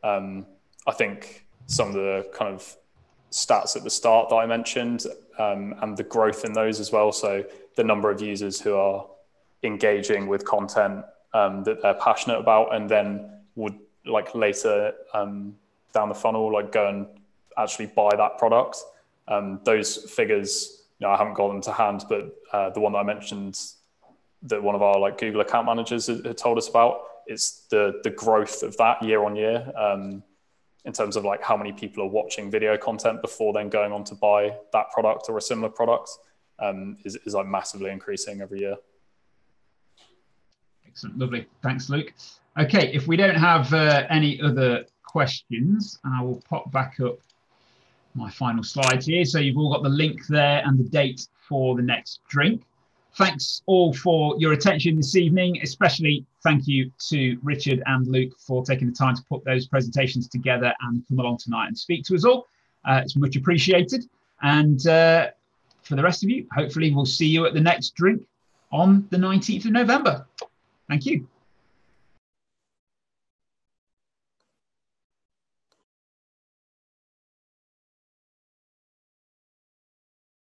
um, I think some of the kind of stats at the start that I mentioned um, and the growth in those as well. So the number of users who are engaging with content um, that they're passionate about and then would like later um, down the funnel like go and actually buy that product um, those figures you know i haven't got them to hand but uh, the one that i mentioned that one of our like google account managers had told us about it's the the growth of that year on year um, in terms of like how many people are watching video content before then going on to buy that product or a similar product um, is, is like massively increasing every year. Excellent, lovely. Thanks, Luke. Okay, if we don't have uh, any other questions, I will pop back up my final slides here. So you've all got the link there and the date for the next drink. Thanks all for your attention this evening, especially thank you to Richard and Luke for taking the time to put those presentations together and come along tonight and speak to us all. Uh, it's much appreciated. And uh, for the rest of you, hopefully we'll see you at the next drink on the 19th of November. Thank you.